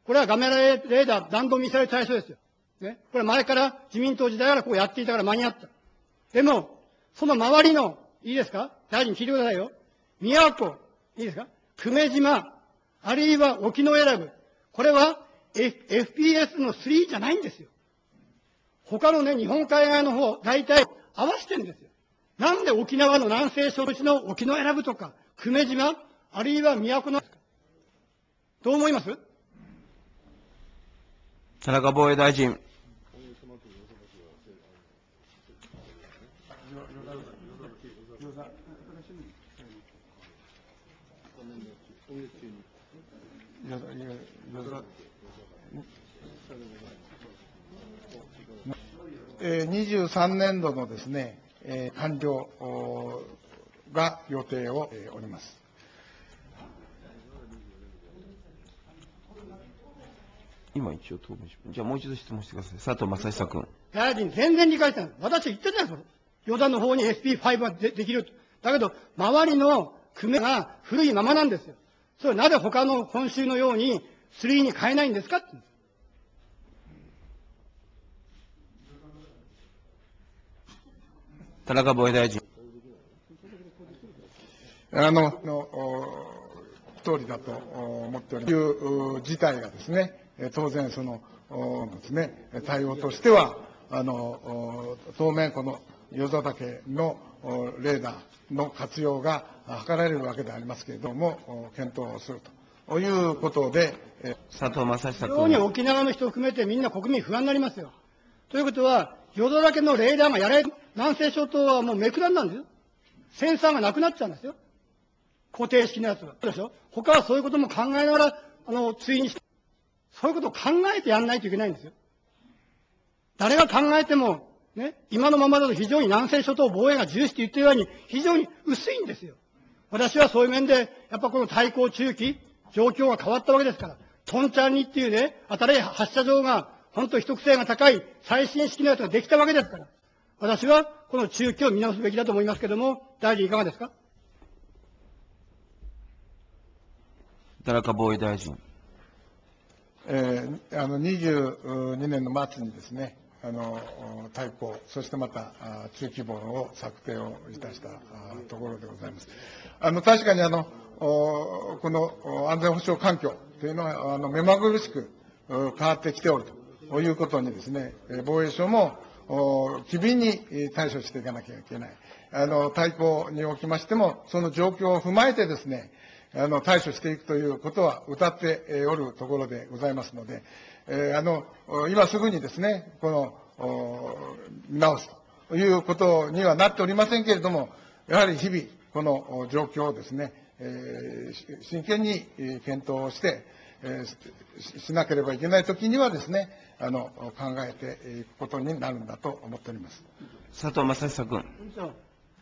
これはガメラレーダー弾道ミサイル対象ですよ。ね。これ前から自民党時代からこうやっていたから間に合った。でも、その周りの、いいですか？大臣聞いてくださいよ。宮古、いいですか？久米島、あるいは沖永良部。これは、F、FPS の3じゃないんですよ。他のね、日本海側の方、大体合わせてるんですよ。なんで沖縄の南西諸島の沖永良部とか、久米島、あるいは宮古の、どう思います？田中防衛大臣。えー23年度のですね、えー完了が予定をえーおります。今一応答弁し。じゃあもう一度質問してください。佐藤正久君。大臣全然理解してない。私言ってたよ、それ。予断の方に SP5 がでできると。だけど、周りの組が古いままなんですよ。それなぜ他の本州のように3に変えないんですかって。田中防衛大臣。あの、のお通りだとお思っております。いうう事態がですね、えー当然その、おですね、対応としては、あの、お当面この与座岳のおレーダーの活用があ図られるわけでありますけれども、お検討をするということで、えー佐藤正久非常に君。沖縄の人を含めてみんな国民不安になりますよ。ということは、淀だけのレーダーがやれ、南西諸島はもうめくらんなんですよ。センサーがなくなっちゃうんですよ。固定式のやつは。そうでしょ？他はそういうことも考えながら、あの、対にして、そういうことを考えてやんないといけないんですよ。誰が考えても、ね、今のままだと非常に南西諸島防衛が重視って言ってるように、非常に薄いんですよ。私はそういう面で、やっぱこの対抗中期、状況が変わったわけですから、トンチャンリっていうね、新しい発射場が、本当一癖が高い最新式のやつができたわけですから、私はこの中期を見直すべきだと思いますけども、大臣いかがですか？田中防衛大臣。えーあの22年の末にですね、あの対抗、そしてまたあ中規模を策定をいたしたあところでございます。あの確かにあのおこのお安全保障環境というのはあの目まぐるしくう変わってきておるということにですね、えー防衛省もお機敏に対処していかなきゃいけない。あの対抗におきましても、その状況を踏まえてですね、あの、対処していくということは歌っておるところでございますので、えーあの、今すぐにですね、この、見直すということにはなっておりませんけれども、やはり日々、この状況をですね、えー真剣に検討して、えーししなければいけないときにはですね、あの、考えていくことになるんだと思っております。佐藤正久君。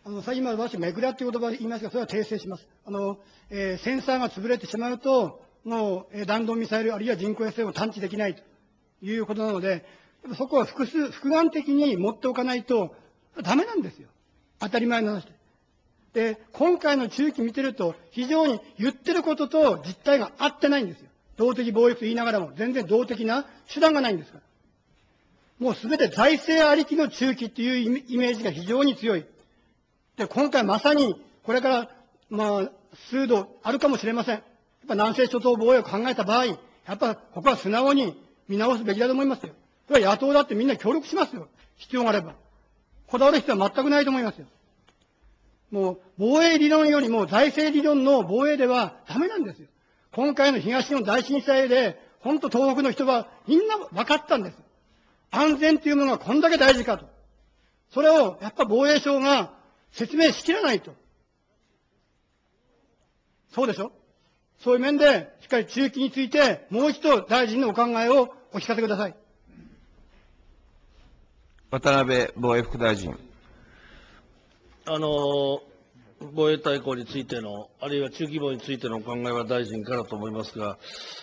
あの、さ今、私、めくらっていう言葉を言いますが、それは訂正します。あの、えーセンサーが潰れてしまうと、もう、えー弾道ミサイル、あるいは人工衛星を探知できないということなので、やっぱそこは複数、複眼的に持っておかないと、ダメなんですよ。当たり前の話で。で、今回の中期見てると、非常に言ってることと実態が合ってないんですよ。動的防衛と言いながらも、全然動的な手段がないんですから。もうすべて財政ありきの中期っていうイメージが非常に強い。で、今回まさに、これから、まあ、数度あるかもしれません。やっぱ南西諸島防衛を考えた場合、やっぱここは素直に見直すべきだと思いますよ。これは野党だってみんな協力しますよ。必要があれば。こだわる必要は全くないと思いますよ。もう、防衛理論よりも財政理論の防衛ではダメなんですよ。今回の東日本大震災で、本当東北の人はみんな分かったんです。安全というものがこんだけ大事かと。それを、やっぱ防衛省が説明しきらないと。そうでしょ？そういう面で、しっかり中期について、もう一度大臣のお考えをお聞かせください。渡辺防衛副大臣。あの、防衛大綱についての、あるいは中規模についてのお考えは大臣からと思いますが、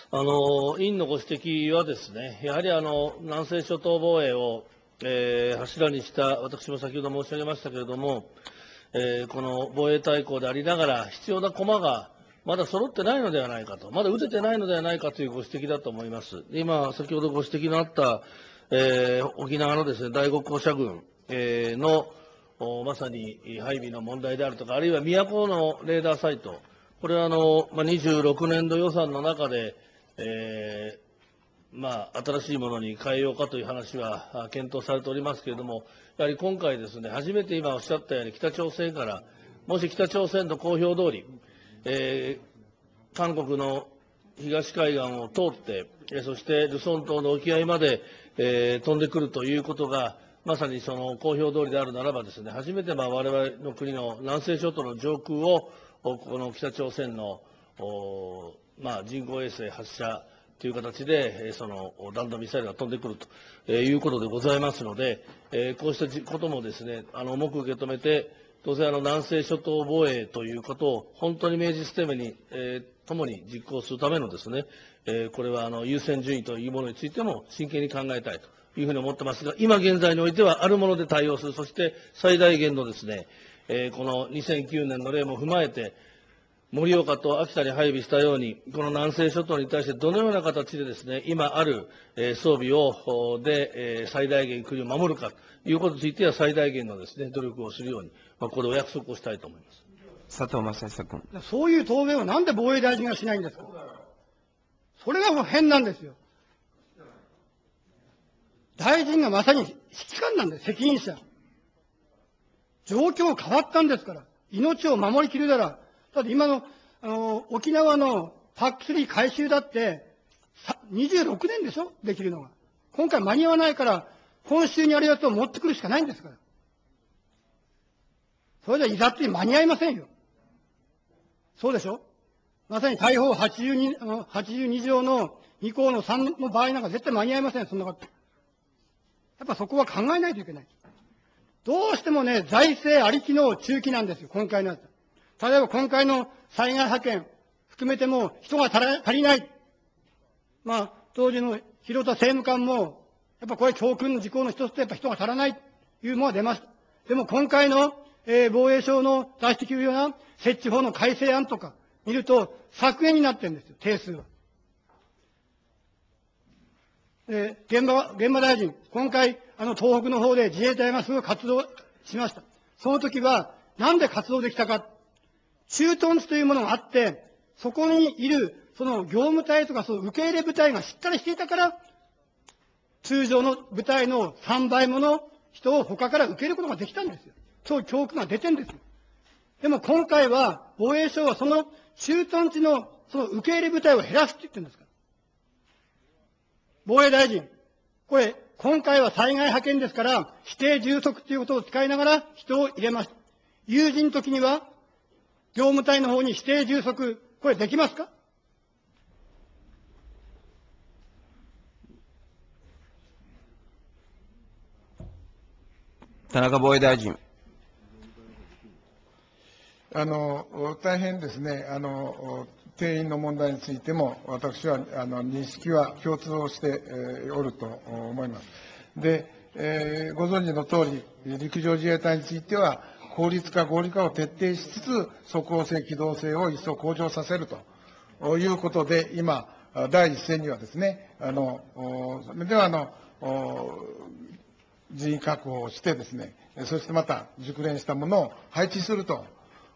あの、委員のご指摘はですね、やはりあの、南西諸島防衛を、えー柱にした、私も先ほど申し上げましたけれども、えーこの防衛大綱でありながら、必要な駒がまだ揃ってないのではないかと、まだ打ててないのではないかというご指摘だと思います。今、先ほどご指摘のあった、えー沖縄のですね、第五校舎軍、えーの、まさに配備の問題であるとか、あるいは都のレーダーサイト、これはあの、まあ、26年度予算の中で、えーまあ、新しいものに変えようかという話は検討されておりますけれども、やはり今回ですね、初めて今おっしゃったように北朝鮮から、もし北朝鮮の公表通り、えー韓国の東海岸を通って、そしてルソン島の沖合まで、えー飛んでくるということが、まさにその公表通りであるならばですね、初めてまあ我々の国の南西諸島の上空を、この北朝鮮の、まあ、人工衛星発射という形で、えその弾道ミサイルが飛んでくるということでございますので、こうしたこともですね、あの重く受け止めて、当然あの南西諸島防衛ということを本当に明示してめに、えーともに実行するためのですね、えこれはあの優先順位というものについても真剣に考えたいと。いうふうに思ってますが、今現在においてはあるもので対応する、そして最大限のですね、えーこの2009年の例も踏まえて、盛岡と秋田に配備したように、この南西諸島に対してどのような形でですね、今ある、えー装備を、おで、えー最大限国を守るかということについては最大限のですね、努力をするように、まあ、これを約束をしたいと思います。佐藤正久君。そういう答弁をなんで防衛大臣がしないんですかそれがもう変なんですよ。大臣がまさに指揮官なんです、責任者。状況変わったんですから。命を守りきるなら、だって今の、あの、沖縄の PAC3 回収だって、26年でしょ？できるのが。今回間に合わないから、今週にあるやつを持ってくるしかないんですから。それじゃいざって間に合いませんよ。そうでしょ？まさに大砲82 82条の2項の3の場合なんか絶対間に合いません、そんなこと。やっぱそこは考えないといけない。どうしてもね、財政ありきの中期なんですよ、今回のやつ。例えば今回の災害派遣含めても人が足りない。まあ、当時の広田政務官も、やっぱこれ教訓の事項の一つでやっぱ人が足らないというものが出ました。でも今回の、えー防衛省の出してきるような設置法の改正案とか見ると削減になってるんですよ、定数は。えー現場、現場大臣、今回、あの、東北の方で自衛隊がすごい活動しました。その時は、なんで活動できたか。駐屯地というものがあって、そこにいる、その業務隊とか、その受け入れ部隊がしっかりしていたから、通常の部隊の3倍もの人を他から受けることができたんですよ。そういう教訓が出てるんですよ。でも今回は、防衛省はその駐屯地のその受け入れ部隊を減らすって言ってるんですか。防衛大臣、これ、今回は災害派遣ですから、指定充足ということを使いながら人を入れました。有事の時には、業務隊の方に指定充足、これできますか？田中防衛大臣。あの、大変ですね、あの、定員の問題についても、私は、あの、認識は共通をしてえーおると思います。で、えーご存知の通り、陸上自衛隊については、効率化、合理化を徹底しつつ、即応性、機動性を一層向上させるということで、今、第一線にはですね、あの、それでは、あの、人員確保をしてですね、そしてまた熟練したものを配置すると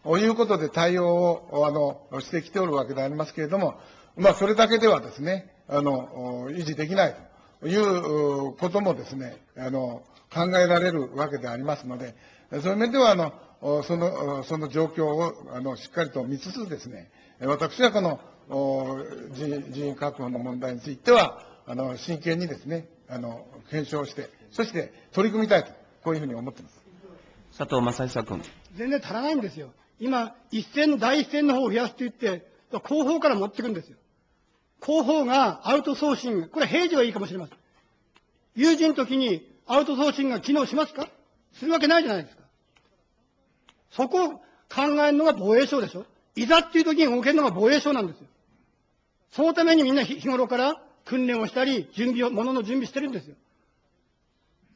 いうことで対応をあのしてきておるわけでありますけれども、まあ、それだけではですね、あの維持できないいうこともですね、あの、考えられるわけでありますので、そういう面では、あの、その、その状況を、あの、しっかりと見つつですね、私はこの、人人員確保の問題については、あの、真剣にですね、あの、検証して、そして取り組みたいと、こういうふうに思っています。佐藤正久君。全然足らないんですよ。今、一線、第一線の方を増やすと言って、後方から持っていくんですよ。後方がアウトソーシング、これ平時はいいかもしれません。有事の時にアウトソーシングが機能しますか？するわけないじゃないですか。そこを考えるのが防衛省でしょ。いざっていう時に動けるのが防衛省なんですよ。そのためにみんな日頃から訓練をしたり、準備を、ものの準備してるんですよ。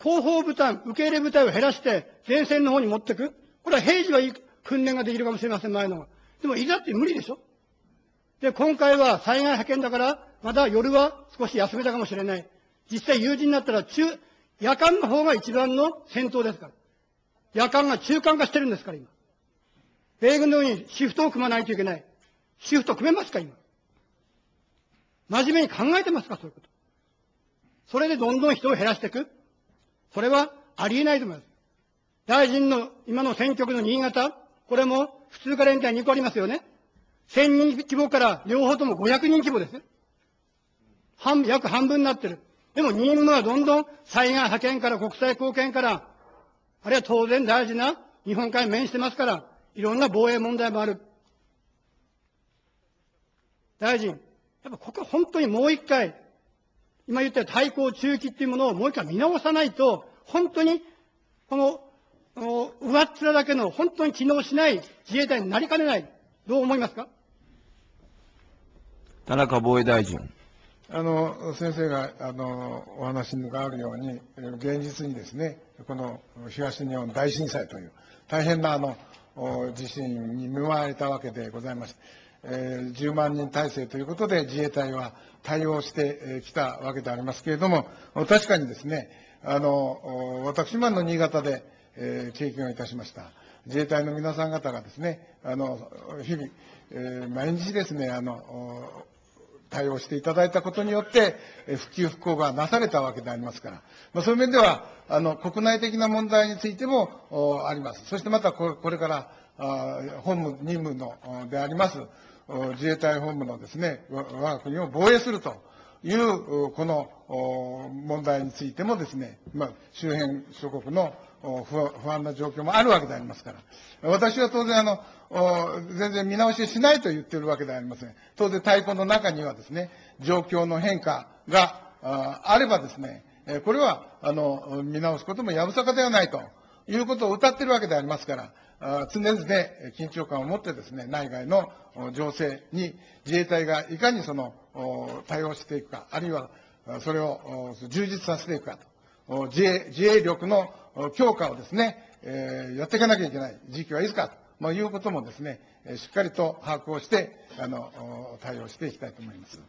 後方部隊、受け入れ部隊を減らして前線の方に持っていく。これは平時はいい訓練ができるかもしれません、前のが。でもいざって無理でしょで、今回は災害派遣だから、まだ夜は少し休めたかもしれない。実際有事になったら中、夜間の方が一番の戦闘ですから。夜間が中間化してるんですから、今。米軍のようにシフトを組まないといけない。シフト組めますか、今。真面目に考えてますか、そういうこと。それでどんどん人を減らしていく。それはありえないと思います。大臣の今の選挙区の新潟、これも普通科連帯2個ありますよね。1000人規模から両方とも500人規模です。半約半分になってる。でも任務はどんどん災害派遣から国際貢献から、あるいは当然大事な日本海に面してますから、いろんな防衛問題もある。大臣、やっぱここ本当にもう一回、今言った対抗中期っていうものをもう一回見直さないと、本当に、この上っ面だけの本当に機能しない自衛隊になりかねない。どう思いますか？田中防衛大臣。あの、先生が、あの、お話があるように、現実にですね、この東日本大震災という、大変なあの、お地震に見舞われたわけでございまして、えー10万人体制ということで自衛隊は対応してえーきたわけでありますけれども、確かにですね、あの、お私もあの新潟で、えー経験をいたしました。自衛隊の皆さん方がですね、あの、日々、えー毎日ですね、あの、対応していただいたことによって、復旧復興がなされたわけでありますから、まあ、そういう面では、あの、国内的な問題についてもあります。そしてまたこれから、あ本務、任務のであります、自衛隊本部のですね、我が国を防衛するという、この問題についてもですね、まあ、周辺諸国の不安な状況もあるわけでありますから、私は当然あの、全然見直ししないと言っているわけではありません。当然太鼓の中にはですね、状況の変化があればですね、これはあの見直すこともやぶさかではないということを謳っているわけでありますから、常々緊張感を持ってですね、内外の情勢に自衛隊がいかにその対応していくか、あるいはそれを充実させていくかと。お自衛自衛力のお強化をですね、えーやっていかなきゃいけない時期はいつかと、まあ、いうこともですね、えーしっかりと把握をして、あの、お対応していきたいと思います。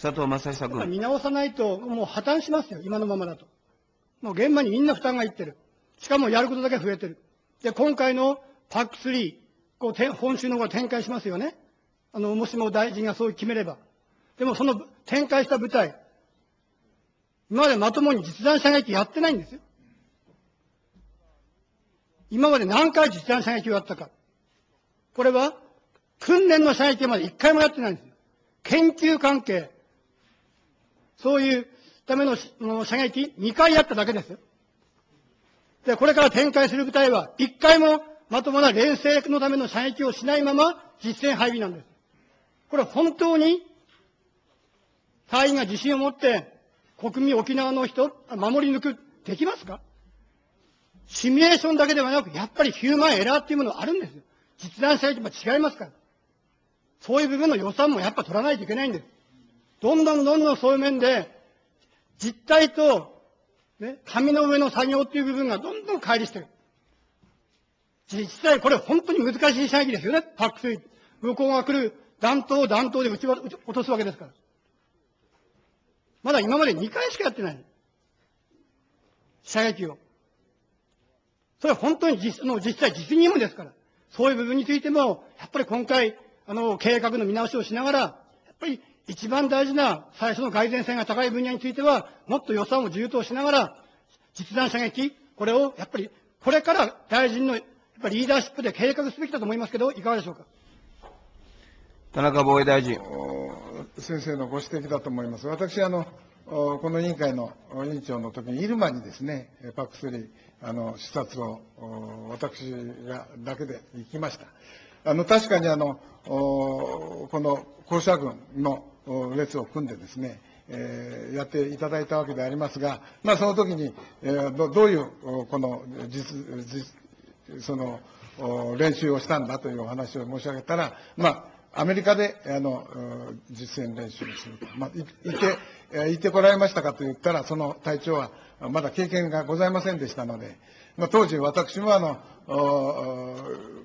佐藤正久君。見直さないと、もう破綻しますよ、今のままだと。もう現場にみんな負担がいってる。しかもやることだけ増えてる。で、今回のパック3、こう、て本州の方が展開しますよね。あの、もしも大臣がそう決めれば。でもその展開した部隊、今までまともに実弾射撃やってないんですよ。今まで何回実弾射撃をやったか。これは、訓練の射撃まで一回もやってないんですよ。研究関係、そういうための射撃、2回やっただけですよ。で、これから展開する部隊は、1回もまともな連成のための射撃をしないまま実戦配備なんです。これ本当に、隊員が自信を持って、国民沖縄の人、守り抜く、できますか？シミュレーションだけではなく、やっぱりヒューマンエラーっていうものがあるんですよ。実弾射撃も違いますから。そういう部分の予算もやっぱ取らないといけないんです。どんどんどんどんそういう面で、実態と、ね、紙の上の作業っていう部分がどんどん乖離してる。実際これ本当に難しい射撃ですよね、パックスイ向こうが来る弾頭を弾頭で撃ち落とすわけですから。まだ今まで2回しかやってない。射撃を。それは本当に実の実際実任務ですから。そういう部分についても、やっぱり今回、あの、計画の見直しをしながら、やっぱり一番大事な最初の蓋然性が高い分野については、もっと予算を充当しながら、実弾射撃、これをやっぱり、これから大臣のやっぱりリーダーシップで計画すべきだと思いますけど、いかがでしょうか？田中防衛大臣。先生のご指摘だと思います。私、あの、この委員会の委員長の時に、入間にですね、パック3、あの、視察を、私がだけで行きました。あの、確かにあの、この校舎軍の列を組んでですね、えーやっていただいたわけでありますが、まあ、その時に、えーどどういう、この実、実、その、練習をしたんだというお話を申し上げたら、まあ、アメリカで、あの、実践練習をすると。まあ、いて、いてこられましたかと言ったら、その隊長は、まだ経験がございませんでしたので、まあ、当時私もあの、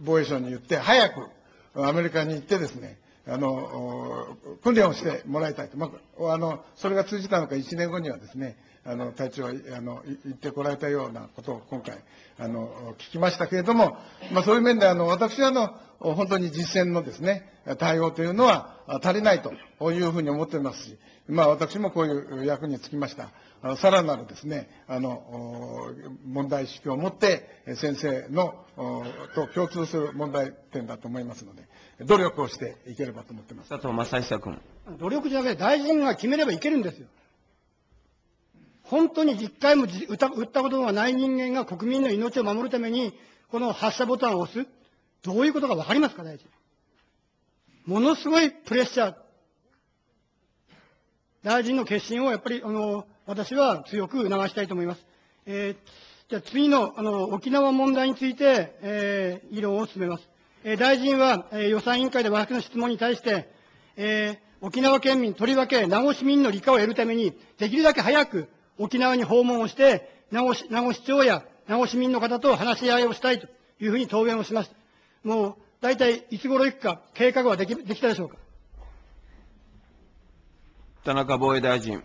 防衛省に言って、早くアメリカに行ってですね、あの、訓練をしてもらいたいと。まあ、あの、それが通じたのか、1年後にはですね、あの、隊長は、あの、い言ってこられたようなことを今回、あの、聞きましたけれども、まあ、そういう面で、あの、私は、あの、本当に実践のですね、対応というのはあ足りないというふうに思っていますし、まあ、私もこういう役につきました。あのさらなるですね、あの、お問題意識を持って、え先生の、おと共通する問題点だと思いますので、努力をしていければと思っています。佐藤正久君。努力じゃなくて、大臣が決めればいけるんですよ。本当に一回もじ撃ったことがない人間が国民の命を守るために、この発射ボタンを押す。どういうことか分かりますか、大臣。ものすごいプレッシャー。大臣の決心をやっぱり、あの、私は強く促したいと思います。えーじゃあ次の、あの、沖縄問題について、えー議論を進めます。えー大臣は、えー予算委員会で私の質問に対して、えー沖縄県民、とりわけ名護市民の理解を得るために、できるだけ早く沖縄に訪問をして、名護市名護市長や名護市民の方と話し合いをしたいというふうに答弁をしました。もう、大体いつ頃行くか、計画はできできたでしょうか？田中防衛大臣。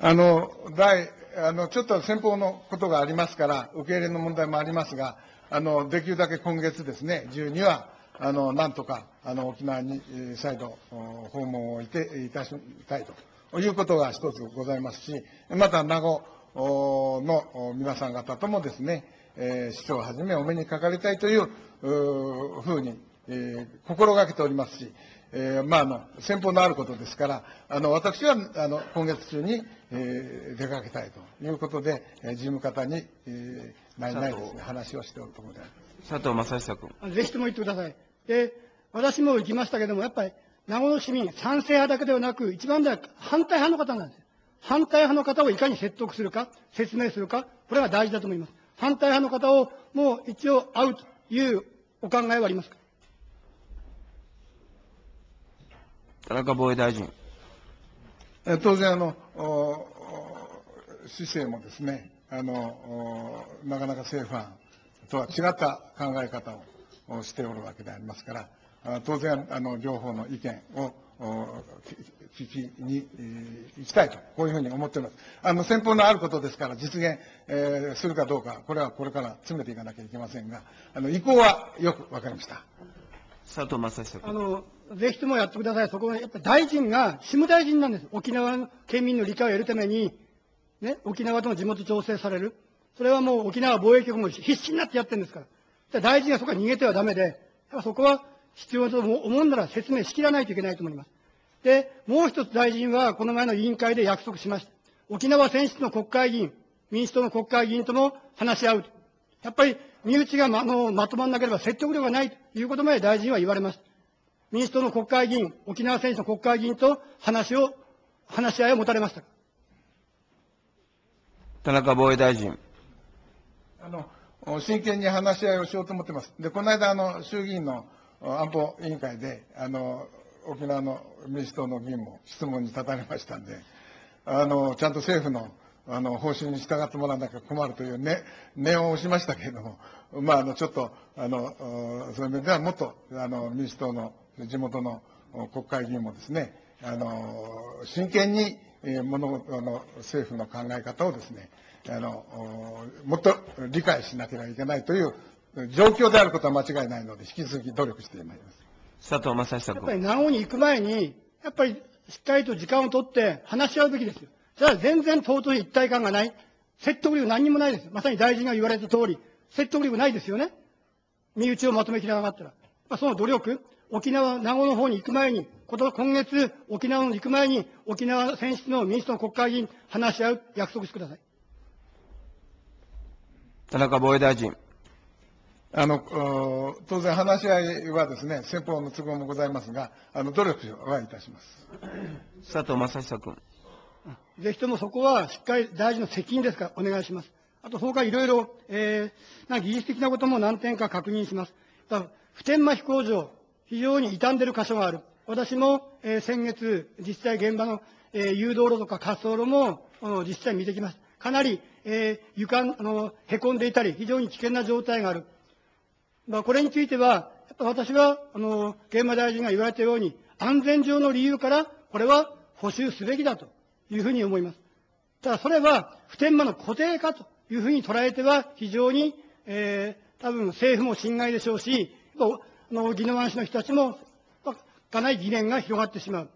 あの、第、あの、ちょっと先方のことがありますから、受け入れの問題もありますが、あの、できるだけ今月ですね、中には、あの、なんとか、あの、沖縄にえー再度、お訪問をいて、いたしたいということが一つございますし、また、名護おのお皆さん方ともですね、えー市長をはじめお目にかかりたいというふうに、えー心がけておりますし、えーまあ、あの、先方のあることですから、あの、私は、あの、今月中に、えー出かけたいということで、えー事務方に、えー、内々ですね、話をしておるところであります。佐藤正久君。ぜひとも言ってください。で、私も行きましたけども、やっぱり、名護の市民、賛成派だけではなく、一番では反対派の方なんですよ。反対派の方をいかに説得するか、説明するか、これが大事だと思います。反対派の方をもう一応会うというお考えはありますか？田中防衛大臣。えー当然、あの、おお市政もですね、あの、おなかなか政府案とは違った考え方をおしておるわけでありますから、あ当然、あの、両方の意見をお聞きに、えー行きたいと、こういうふうに思っております。あの、先方のあることですから、実現、えーするかどうか、これはこれから詰めていかなきゃいけませんが、あの、意向はよくわかりました。佐藤正久君。あの、ぜひともやってください。そこはやっぱり大臣が、事務大臣なんです。沖縄の県民の理解を得るために、ね、沖縄との地元調整される。それはもう沖縄防衛局も必死になってやってるんですから。大臣がそこは逃げてはダメで、やっぱそこは必要だと思うなら説明しきらないといけないと思います。で、もう一つ大臣はこの前の委員会で約束しました。沖縄選出の国会議員、民主党の国会議員とも話し合うと。やっぱり身内がまあのまとまらなければ説得力がないということまで大臣は言われました。民主党の国会議員、沖縄選手の国会議員と話を、話し合いを持たれました。田中防衛大臣。あの、お真剣に話し合いをしようと思ってます。で、この間、あの、衆議院のお安保委員会で、あの、沖縄の民主党の議員も質問に立たれましたんで、あの、ちゃんと政府の、あの、方針に従ってもらわなきゃ困るというね、念を押しましたけれども、まあ、あの、ちょっと、あの、そういう面ではもっと、あの、民主党の地元の国会議員もですね、あの、真剣に、えーもの政府の考え方をですねあのもっと理解しなければいけないという状況であることは間違いないので引き続き努力してまいります。佐藤正久君。やっぱり名護に行く前に、やっぱりしっかりと時間を取って話し合うべきですよ。じゃあ全然党と一体感がない。説得力何にもないです。まさに大臣が言われた通り、説得力ないですよね。身内をまとめきれなかったら。まあ、その努力、沖縄、名護の方に行く前に、今月、沖縄に行く前に、沖縄選出の民主党の国会議員、話し合う、約束してください。田中防衛大臣。あの、お当然話し合いはですね、先方の都合もございますが、あの、努力はいたします。佐藤正久君。ぜひともそこはしっかり大臣の責任ですから、お願いします。あと、その他いろいろ、えー、な技術的なことも何点か確認します。普天間飛行場、非常に傷んでる箇所がある。私も、えー先月、実際現場の、えー誘導路とか滑走路もお実際見てきました。かなり、えー床、あの、へこんでいたり、非常に危険な状態がある。まあ、これについては、やっぱ私は、あの、現場大臣が言われたように、安全上の理由から、これは補修すべきだというふうに思います。ただ、それは、普天間の固定化というふうに捉えては、非常に、えー、多分政府も侵害でしょうし、あの、宜野湾市の人たちも、かなり疑念が広がってしまう。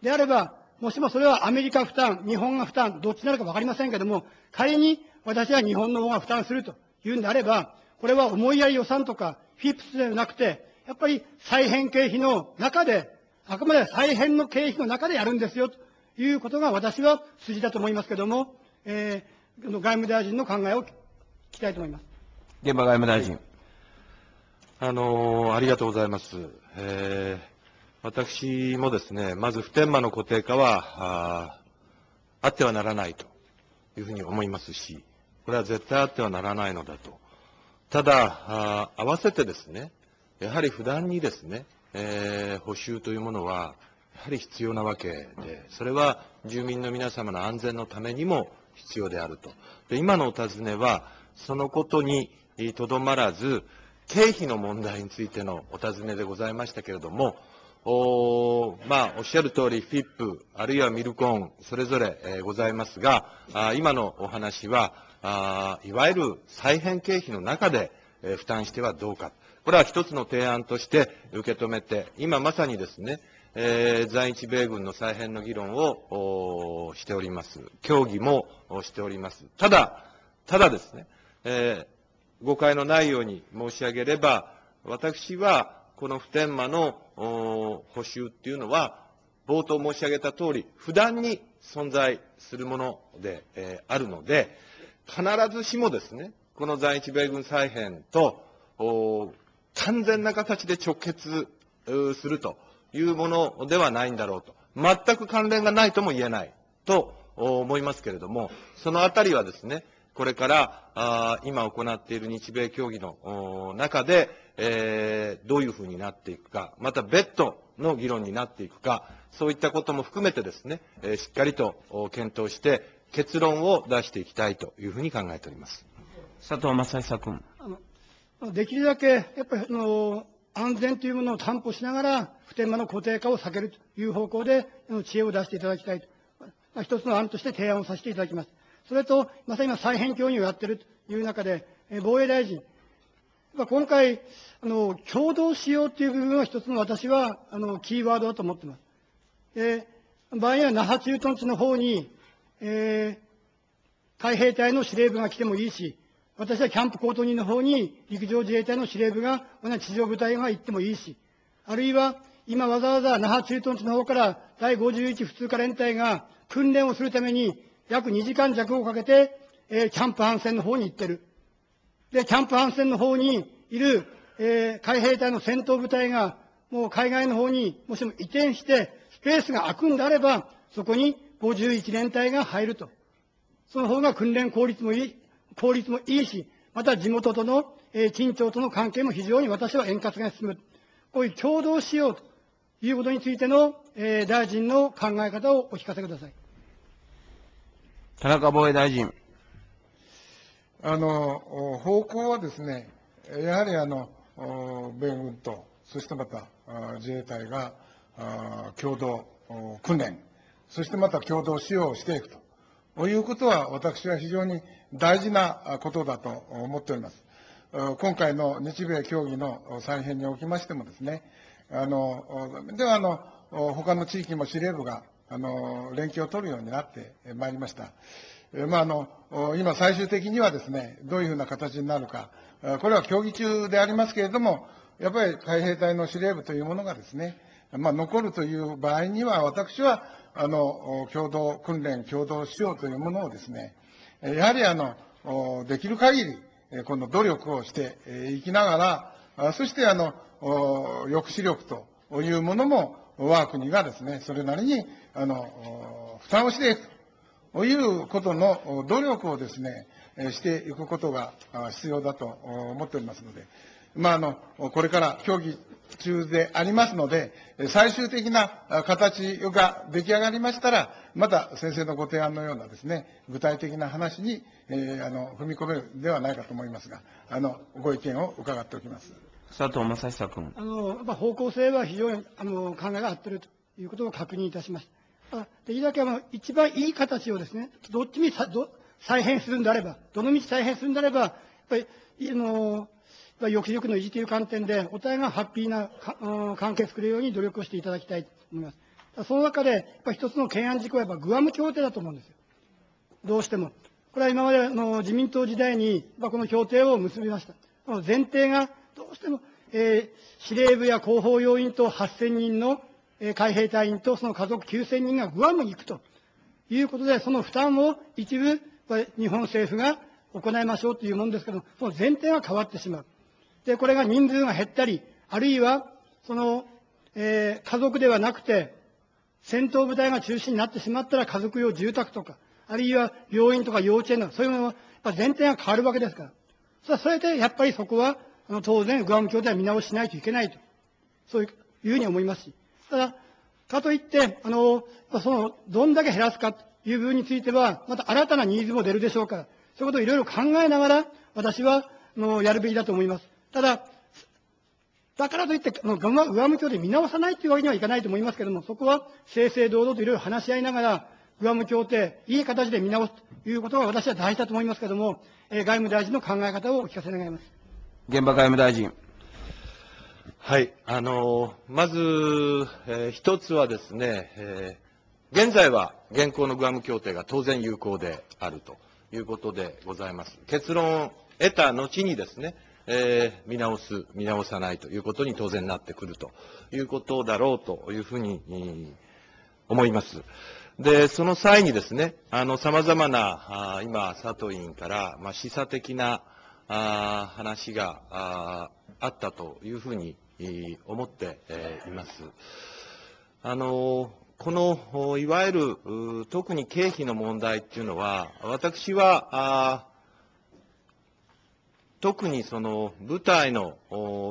であれば、もしもそれはアメリカ負担、日本が負担、どっちなるか分かりませんけれども、仮に私は日本の方が負担するというんであれば、これは思いやり予算とか、フィップスではなくて、やっぱり再編経費の中で、あくまで再編の経費の中でやるんですよ、ということが私は筋だと思いますけれども、えー、外務大臣の考えを聞きたいと思います。現場外務大臣。あのありがとうございます。えー私もですね、まず普天間の固定化は、ああってはならないというふうに思いますし、これは絶対あってはならないのだと。ただ、あー合わせてですね、やはり不断にですね、えー補修というものは、やはり必要なわけで、それは住民の皆様の安全のためにも必要であると。で今のお尋ねは、そのことにとどまらず、経費の問題についてのお尋ねでございましたけれども、おまあ、おっしゃる通り、フィップ、あるいはミルコン、それぞれ、えーございますが、あ今のお話は、あいわゆる再編経費の中で、え負担してはどうか。これは一つの提案として受け止めて、今まさにですね、えー在日米軍の再編の議論をしております。協議もしております。ただ、ただですね、えー誤解のないように申し上げれば、私はこの普天間の補修っていうのは、冒頭申し上げた通り、不断に存在するもので、えーあるので、必ずしもですね、この在日米軍再編と、完全な形で直結するというものではないんだろうと。全く関連がないとも言えないと思いますけれども、そのあたりはですね、これからあ今行っている日米協議の中で、えどういうふうになっていくか、また別途の議論になっていくか、そういったことも含めてですね、えしっかりと検討して、結論を出していきたいというふうに考えております。佐藤正久君。あのできるだけ、やっぱりあの安全というものを担保しながら、普天間の固定化を避けるという方向で、あの知恵を出していただきたいと、まあ、一つの案として提案をさせていただきます。それと、まさに今、再編協議をやっているという中で、えー防衛大臣、まあ今回あの、共同使用という部分は一つの私はあのキーワードだと思っています。で場合には那覇駐屯地の方に、えー海兵隊の司令部が来てもいいし、私はキャンプコート2の方に陸上自衛隊の司令部が、同じ地上部隊が行ってもいいし、あるいは今わざわざ那覇駐屯地の方から第51普通科連隊が訓練をするために約2時間弱をかけて、えーキャンプハンセンの方に行ってる。で、キャンプハンセンの方にいる、えー海兵隊の戦闘部隊が、もう海外の方にもしも移転して、スペースが空くんであれば、そこに51連隊が入ると。その方が訓練効率もいい、効率もいいし、また地元との、えー鎮長との関係も非常に私は円滑が進む。こういう共同しようということについての、えー大臣の考え方をお聞かせください。田中防衛大臣。あの、お方向はですね、やはりあの、お米軍と、そしてまたあ自衛隊があ共同お訓練、そしてまた共同使用をしていくと。いうことは私は非常に大事なことだと思っております。今回の日米協議の再編におきましてもですね、あの、ではあの、他の地域も司令部が、あの、連携を取るようになってまいりました。まあ、あの、今最終的にはですね、どういうふうな形になるか、これは協議中でありますけれども、やっぱり海兵隊の司令部というものがですね、まあ、残るという場合には、私は、あの、共同訓練、共同使用というものをですね、やはりあの、できる限り、この努力をしていきながら、そしてあの、抑止力というものも、我が国がですね、それなりに、あの、負担をしていくということの努力をですね、していくことが必要だと思っておりますので、まあ、あの、これから協議中でありますので、えー最終的なあ形が出来上がりましたら、また先生のご提案のようなですね、具体的な話に、えーあの、踏み込めるではないかと思いますが、あの、ご意見を伺っておきます。佐藤正久君。あの、やっぱ方向性は非常にあの考えが合っているということを確認いたしました。あできるだけあの一番いい形をですね、どっちにさど再編するんであれば、どの道再編するんであれば、やっぱり、あの、やっぱり抑止力の維持という観点で、お互いがハッピーな関係を作るように努力をしていただきたいと思います。その中で、やっぱ一つの懸案事項はやっぱグアム協定だと思うんですよ。どうしても。これは今までの自民党時代に、この協定を結びました。この前提が、どうしても、えー司令部や広報要員と8000人の、えー海兵隊員とその家族9000人がグアムに行くということで、その負担を一部、日本政府が行いましょうというものですけども、その前提が変わってしまう。で、これが人数が減ったり、あるいは、その、えー家族ではなくて、戦闘部隊が中心になってしまったら家族用住宅とか、あるいは病院とか幼稚園とか、そういうものは、やっぱ前提が変わるわけですから。そそれで、やっぱりそこは、あの当然、グアム協定は見直しないといけないと。そういうふうに思いますし。ただ、かといって、あの、その、どんだけ減らすかという部分については、また新たなニーズも出るでしょうから、そういうことをいろいろ考えながら、私は、あの、やるべきだと思います。ただ、だからといって、あのグアムグアム協定見直さないというわけにはいかないと思いますけれども、そこは正々堂々といろいろ話し合いながら、グアム協定、いい形で見直すということが私は大事だと思いますけれども、えー外務大臣の考え方をお聞かせ願います。現場外務大臣。はい、あのまず、えー一つはですね、えー現在は現行のグアム協定が当然有効であるということでございます。結論を得た後にですね、えー見直す、見直さないということに当然なってくるということだろうというふうに、思います。で、その際にですね、あの、様々な、あ今、佐藤委員から、まあ、示唆的な、あ話がああったというふうにえー思ってえーいます。あのこのいわゆる特に経費の問題っていうのは、私はあ特にその部隊の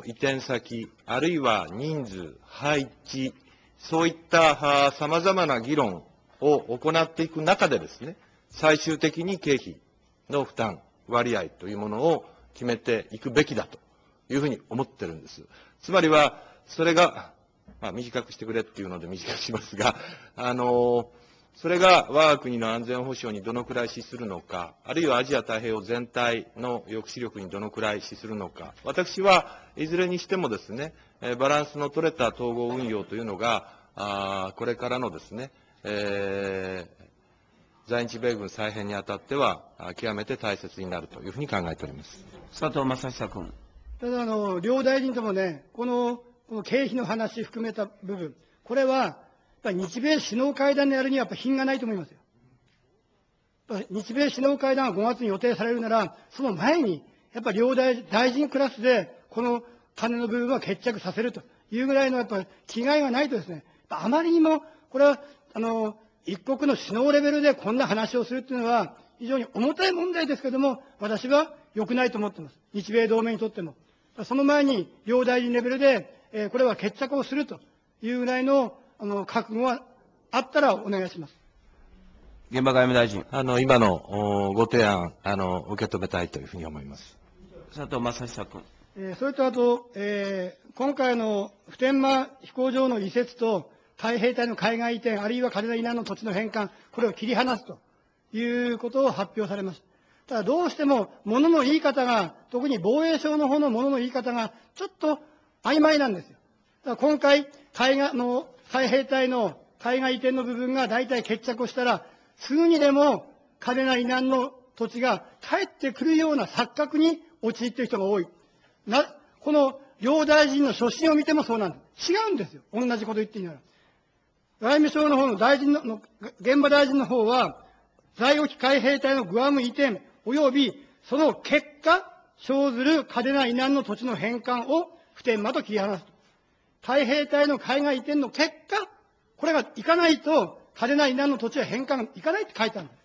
移転先、あるいは人数、配置、そういったさまざまな議論を行っていく中でですね、最終的に経費の負担割合というものを決めていくべきだというふうに思ってるんです。つまりは、それが、まあ、短くしてくれっていうので短くしますが、あのそれが我が国の安全保障にどのくらい資するのか、あるいはアジア太平洋全体の抑止力にどのくらい資するのか、私はいずれにしてもですね、えーバランスの取れた統合運用というのが、あーこれからのですね、えー在日米軍再編にあたっては、あ極めて大切になるというふうに考えております。佐藤正久君。ただ、あの、両大臣ともね、この、この経費の話含めた部分、これは、っぱり日米首脳会談でやるにはやっぱ品がないと思いますよ。日米首脳会談が5月に予定されるなら、その前に、やっぱり両大大臣クラスで、この金の部分は決着させるというぐらいのやっぱり気概がないとですね、あまりにも、これは、あの、一国の首脳レベルでこんな話をするっていうのは、非常に重たい問題ですけども、私は良くないと思ってます。日米同盟にとっても。その前に、両大臣レベルで、えーこれは決着をするというぐらいの、あの、覚悟があったらお願いします。現場外務大臣。あの、今のおご提案、あの、受け止めたいというふうに思います。佐藤正久君。えーそれとあと、えー今回の普天間飛行場の移設と海兵隊の海外移転、あるいは嘉手納以南の土地の返還、これを切り離すということを発表されました。ただどうしても物の言い方が、特に防衛省の方の物の言い方がちょっと曖昧なんですよ。だから今回、海外の海兵隊の海外移転の部分が大体決着をしたら、すぐにでも嘉手納以南の土地が帰ってくるような錯覚に陥っている人が多い。な、この両大臣の所信を見てもそうなんです。違うんですよ。同じこと言っていいなら。外務省の方の大臣の、現場大臣の方は、在沖海兵隊のグアム移転、及びその結果、生ずる嘉手納以南の土地の返還を普天間と切り離すと。海兵隊の海外移転の結果、これがいかないと、嘉手納以南の土地は返還いかないって書いてあるんです。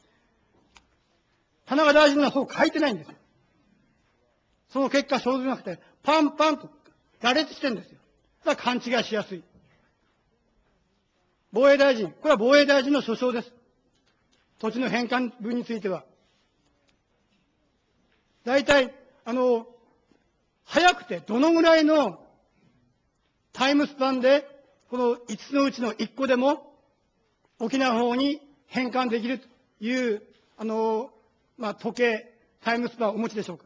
田中大臣はそう書いてないんですよ。その結果、生ずなくて、パンパンと羅列してるんですよ。だから勘違いしやすい。防衛大臣、これは防衛大臣の所掌です。土地の返還分については。大体、あの、早くてどのぐらいのタイムスパンで、この5つのうちの1個でも、沖縄方に返還できるという、あの、まあ、時計、タイムスパンをお持ちでしょうか？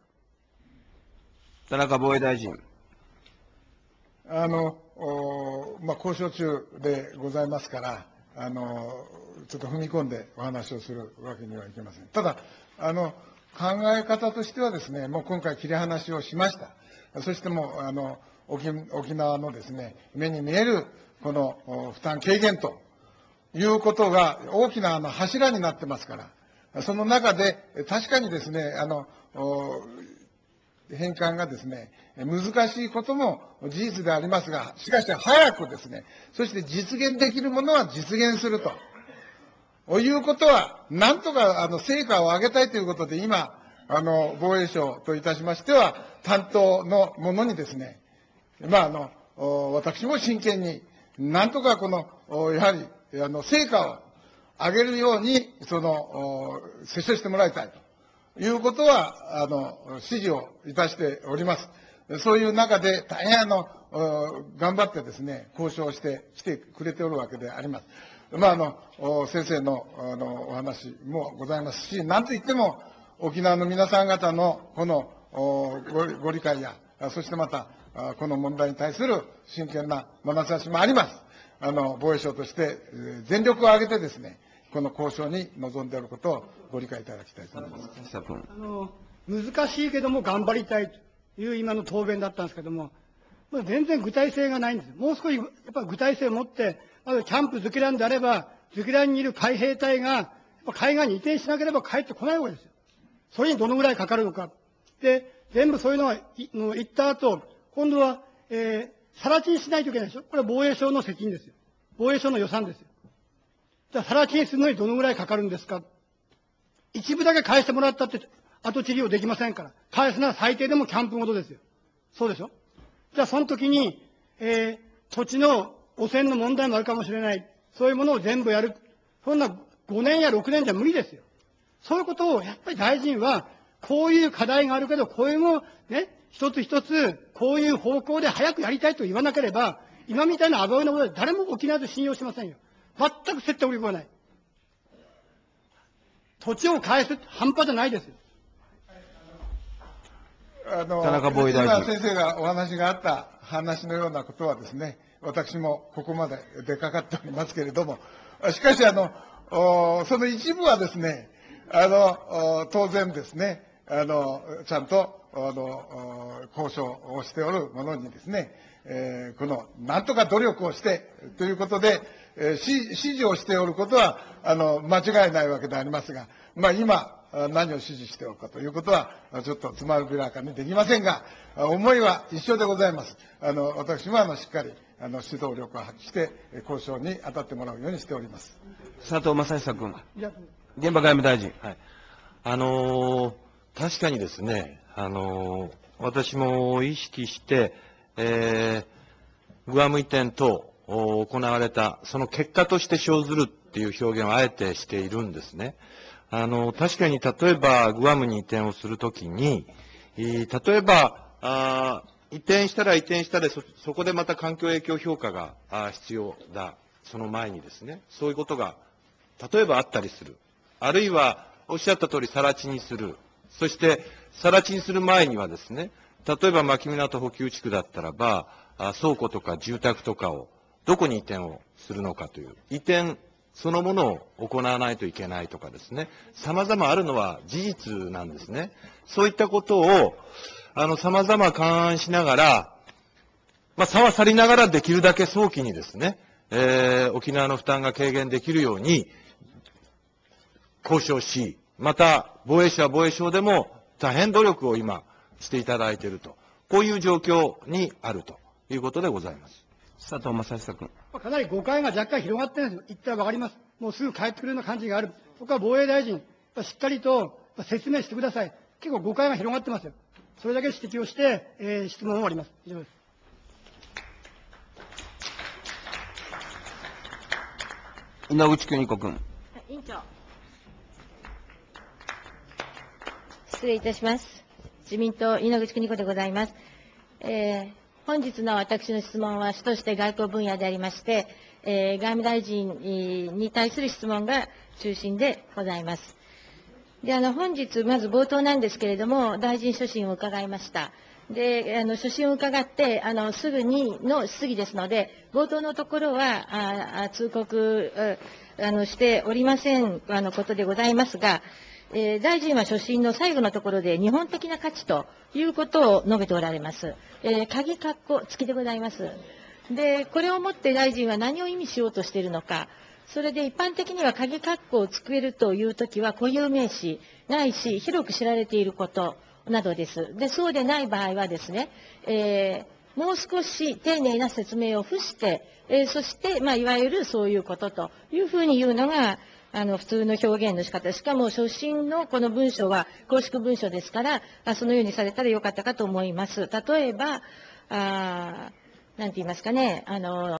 田中防衛大臣。あの、おまあ、交渉中でございますから、あの、ちょっと踏み込んでお話をするわけにはいきません。ただ、あの、考え方としてはですね、もう今回切り離しをしました。そしてもう、あの、沖縄のですね、目に見える、この負担軽減ということが大きなあの柱になってますから、その中で、確かにですね、あの、返還がですね、難しいことも事実でありますが、しかし早くですね、そして実現できるものは実現すると。いうことは、なんとかあの成果を上げたいということで、今、あの、防衛省といたしましては、担当のものにですね、まあ、あの、私も真剣に、なんとかこの、やはり、あの、成果を上げるように、その、お接種してもらいたいということは、あの、指示をいたしております。そういう中で、大変あの、頑張ってですね、交渉してきてくれておるわけであります。まあ、あの、先生の、あの、お話もございますし、なんといっても、沖縄の皆さん方の、この、おご理解や、そしてまた、この問題に対する真剣な眼差しもあります。あの、防衛省として、えー全力を挙げてですね、この交渉に臨んでおることをご理解いただきたいと思います。あの、難しいけども頑張りたいという今の答弁だったんですけども、まあ全然具体性がないんです。もう少し、やっぱ具体性を持って、まずキャンプズキランであれば、ズキランにいる海兵隊が、海岸に移転しなければ帰ってこないわけですよ。それにどのぐらいかかるのか。で、全部そういうのは言った後、今度は、えー、さら地にしないといけないでしょ？これは防衛省の責任ですよ。防衛省の予算ですよ。じゃあ、さら地にするのにどのぐらいかかるんですか？一部だけ返してもらったって、後治療できませんから。返すなら最低でもキャンプごとですよ。そうでしょ？じゃあ、その時に、えー、土地の汚染の問題もあるかもしれない。そういうものを全部やる。そんな5年や6年じゃ無理ですよ。そういうことを、やっぱり大臣は、こういう課題があるけど、こういうのをね、一つ一つ、こういう方向で早くやりたいと言わなければ、今みたいな危ういなことで誰も沖縄で信用しませんよ。全く説得力がない。土地を返すって半端じゃないですよ。あの田中防衛大臣今先生がお話があった話のようなことはですね、私もここまで出かかっておりますけれども、しかし、あの、おその一部はですね、あの、お当然ですね、あの、ちゃんと、あの、お交渉をしておるものにですね、えーこの、なんとか努力をして、ということで、えーし指示をしておることは、あの、間違いないわけでありますが、まあ今、あ何を指示しておるかということは、あちょっとつまびらかにできませんが、あ思いは一緒でございます。あの、私もあの、しっかり、あの、指導力を発揮して、え交渉に当たってもらうようにしております。佐藤正久君。いや現場外務大臣。はい。あのー確かにですね、あの私も意識して、えーグアム移転等行われた、その結果として生ずるっていう表現をあえてしているんですね。あの確かに例えばグアムに移転をするときに、例えば、あ移転したら移転したでそ、そこでまた環境影響評価が必要だ。その前にですね、そういうことが例えばあったりする。あるいは、おっしゃった通り、更地にする。そして、更地にする前にはですね、例えば牧港補給地区だったらば、倉庫とか住宅とかをどこに移転をするのかという、移転そのものを行わないといけないとかですね、様々あるのは事実なんですね。そういったことを、あの、様々勘案しながら、まあ、差は去りながらできるだけ早期にですね、えー、沖縄の負担が軽減できるように、交渉し、また、防衛省は防衛省でも大変努力を今していただいていると。こういう状況にあるということでございます。佐藤正久君。かなり誤解が若干広がってるんですよ。言ったらわかります。もうすぐ帰ってくるような感じがある。僕は防衛大臣、しっかりと説明してください。結構誤解が広がってますよ。それだけ指摘をして、えー質問を終わります。以上です。稲口邦子君。委員長。失礼いたします。自民党、稲口邦子でございます。えー本日の私の質問は主として外交分野でありまして、えー外務大臣に対する質問が中心でございます。で、あの、本日、まず冒頭なんですけれども、大臣所信を伺いました。で、あの、所信を伺って、あの、すぐにの質疑ですので、冒頭のところは、あ通告、あの、しておりません、あの、ことでございますが、えー大臣は所信の最後のところで、日本的な価値ということを述べておられます。えー鍵括弧付きでございます。で、これをもって大臣は何を意味しようとしているのか、それで一般的には鍵括弧を作れるというときは固有名詞、ないし、広く知られていることなどです。で、そうでない場合はですね、えーもう少し丁寧な説明を付して、えーそして、まあ、いわゆるそういうことというふうに言うのが、あの、普通の表現の仕方。しかも、初心のこの文章は公式文書ですから、あそのようにされたらよかったかと思います。例えば、あなんて言いますかね、あの、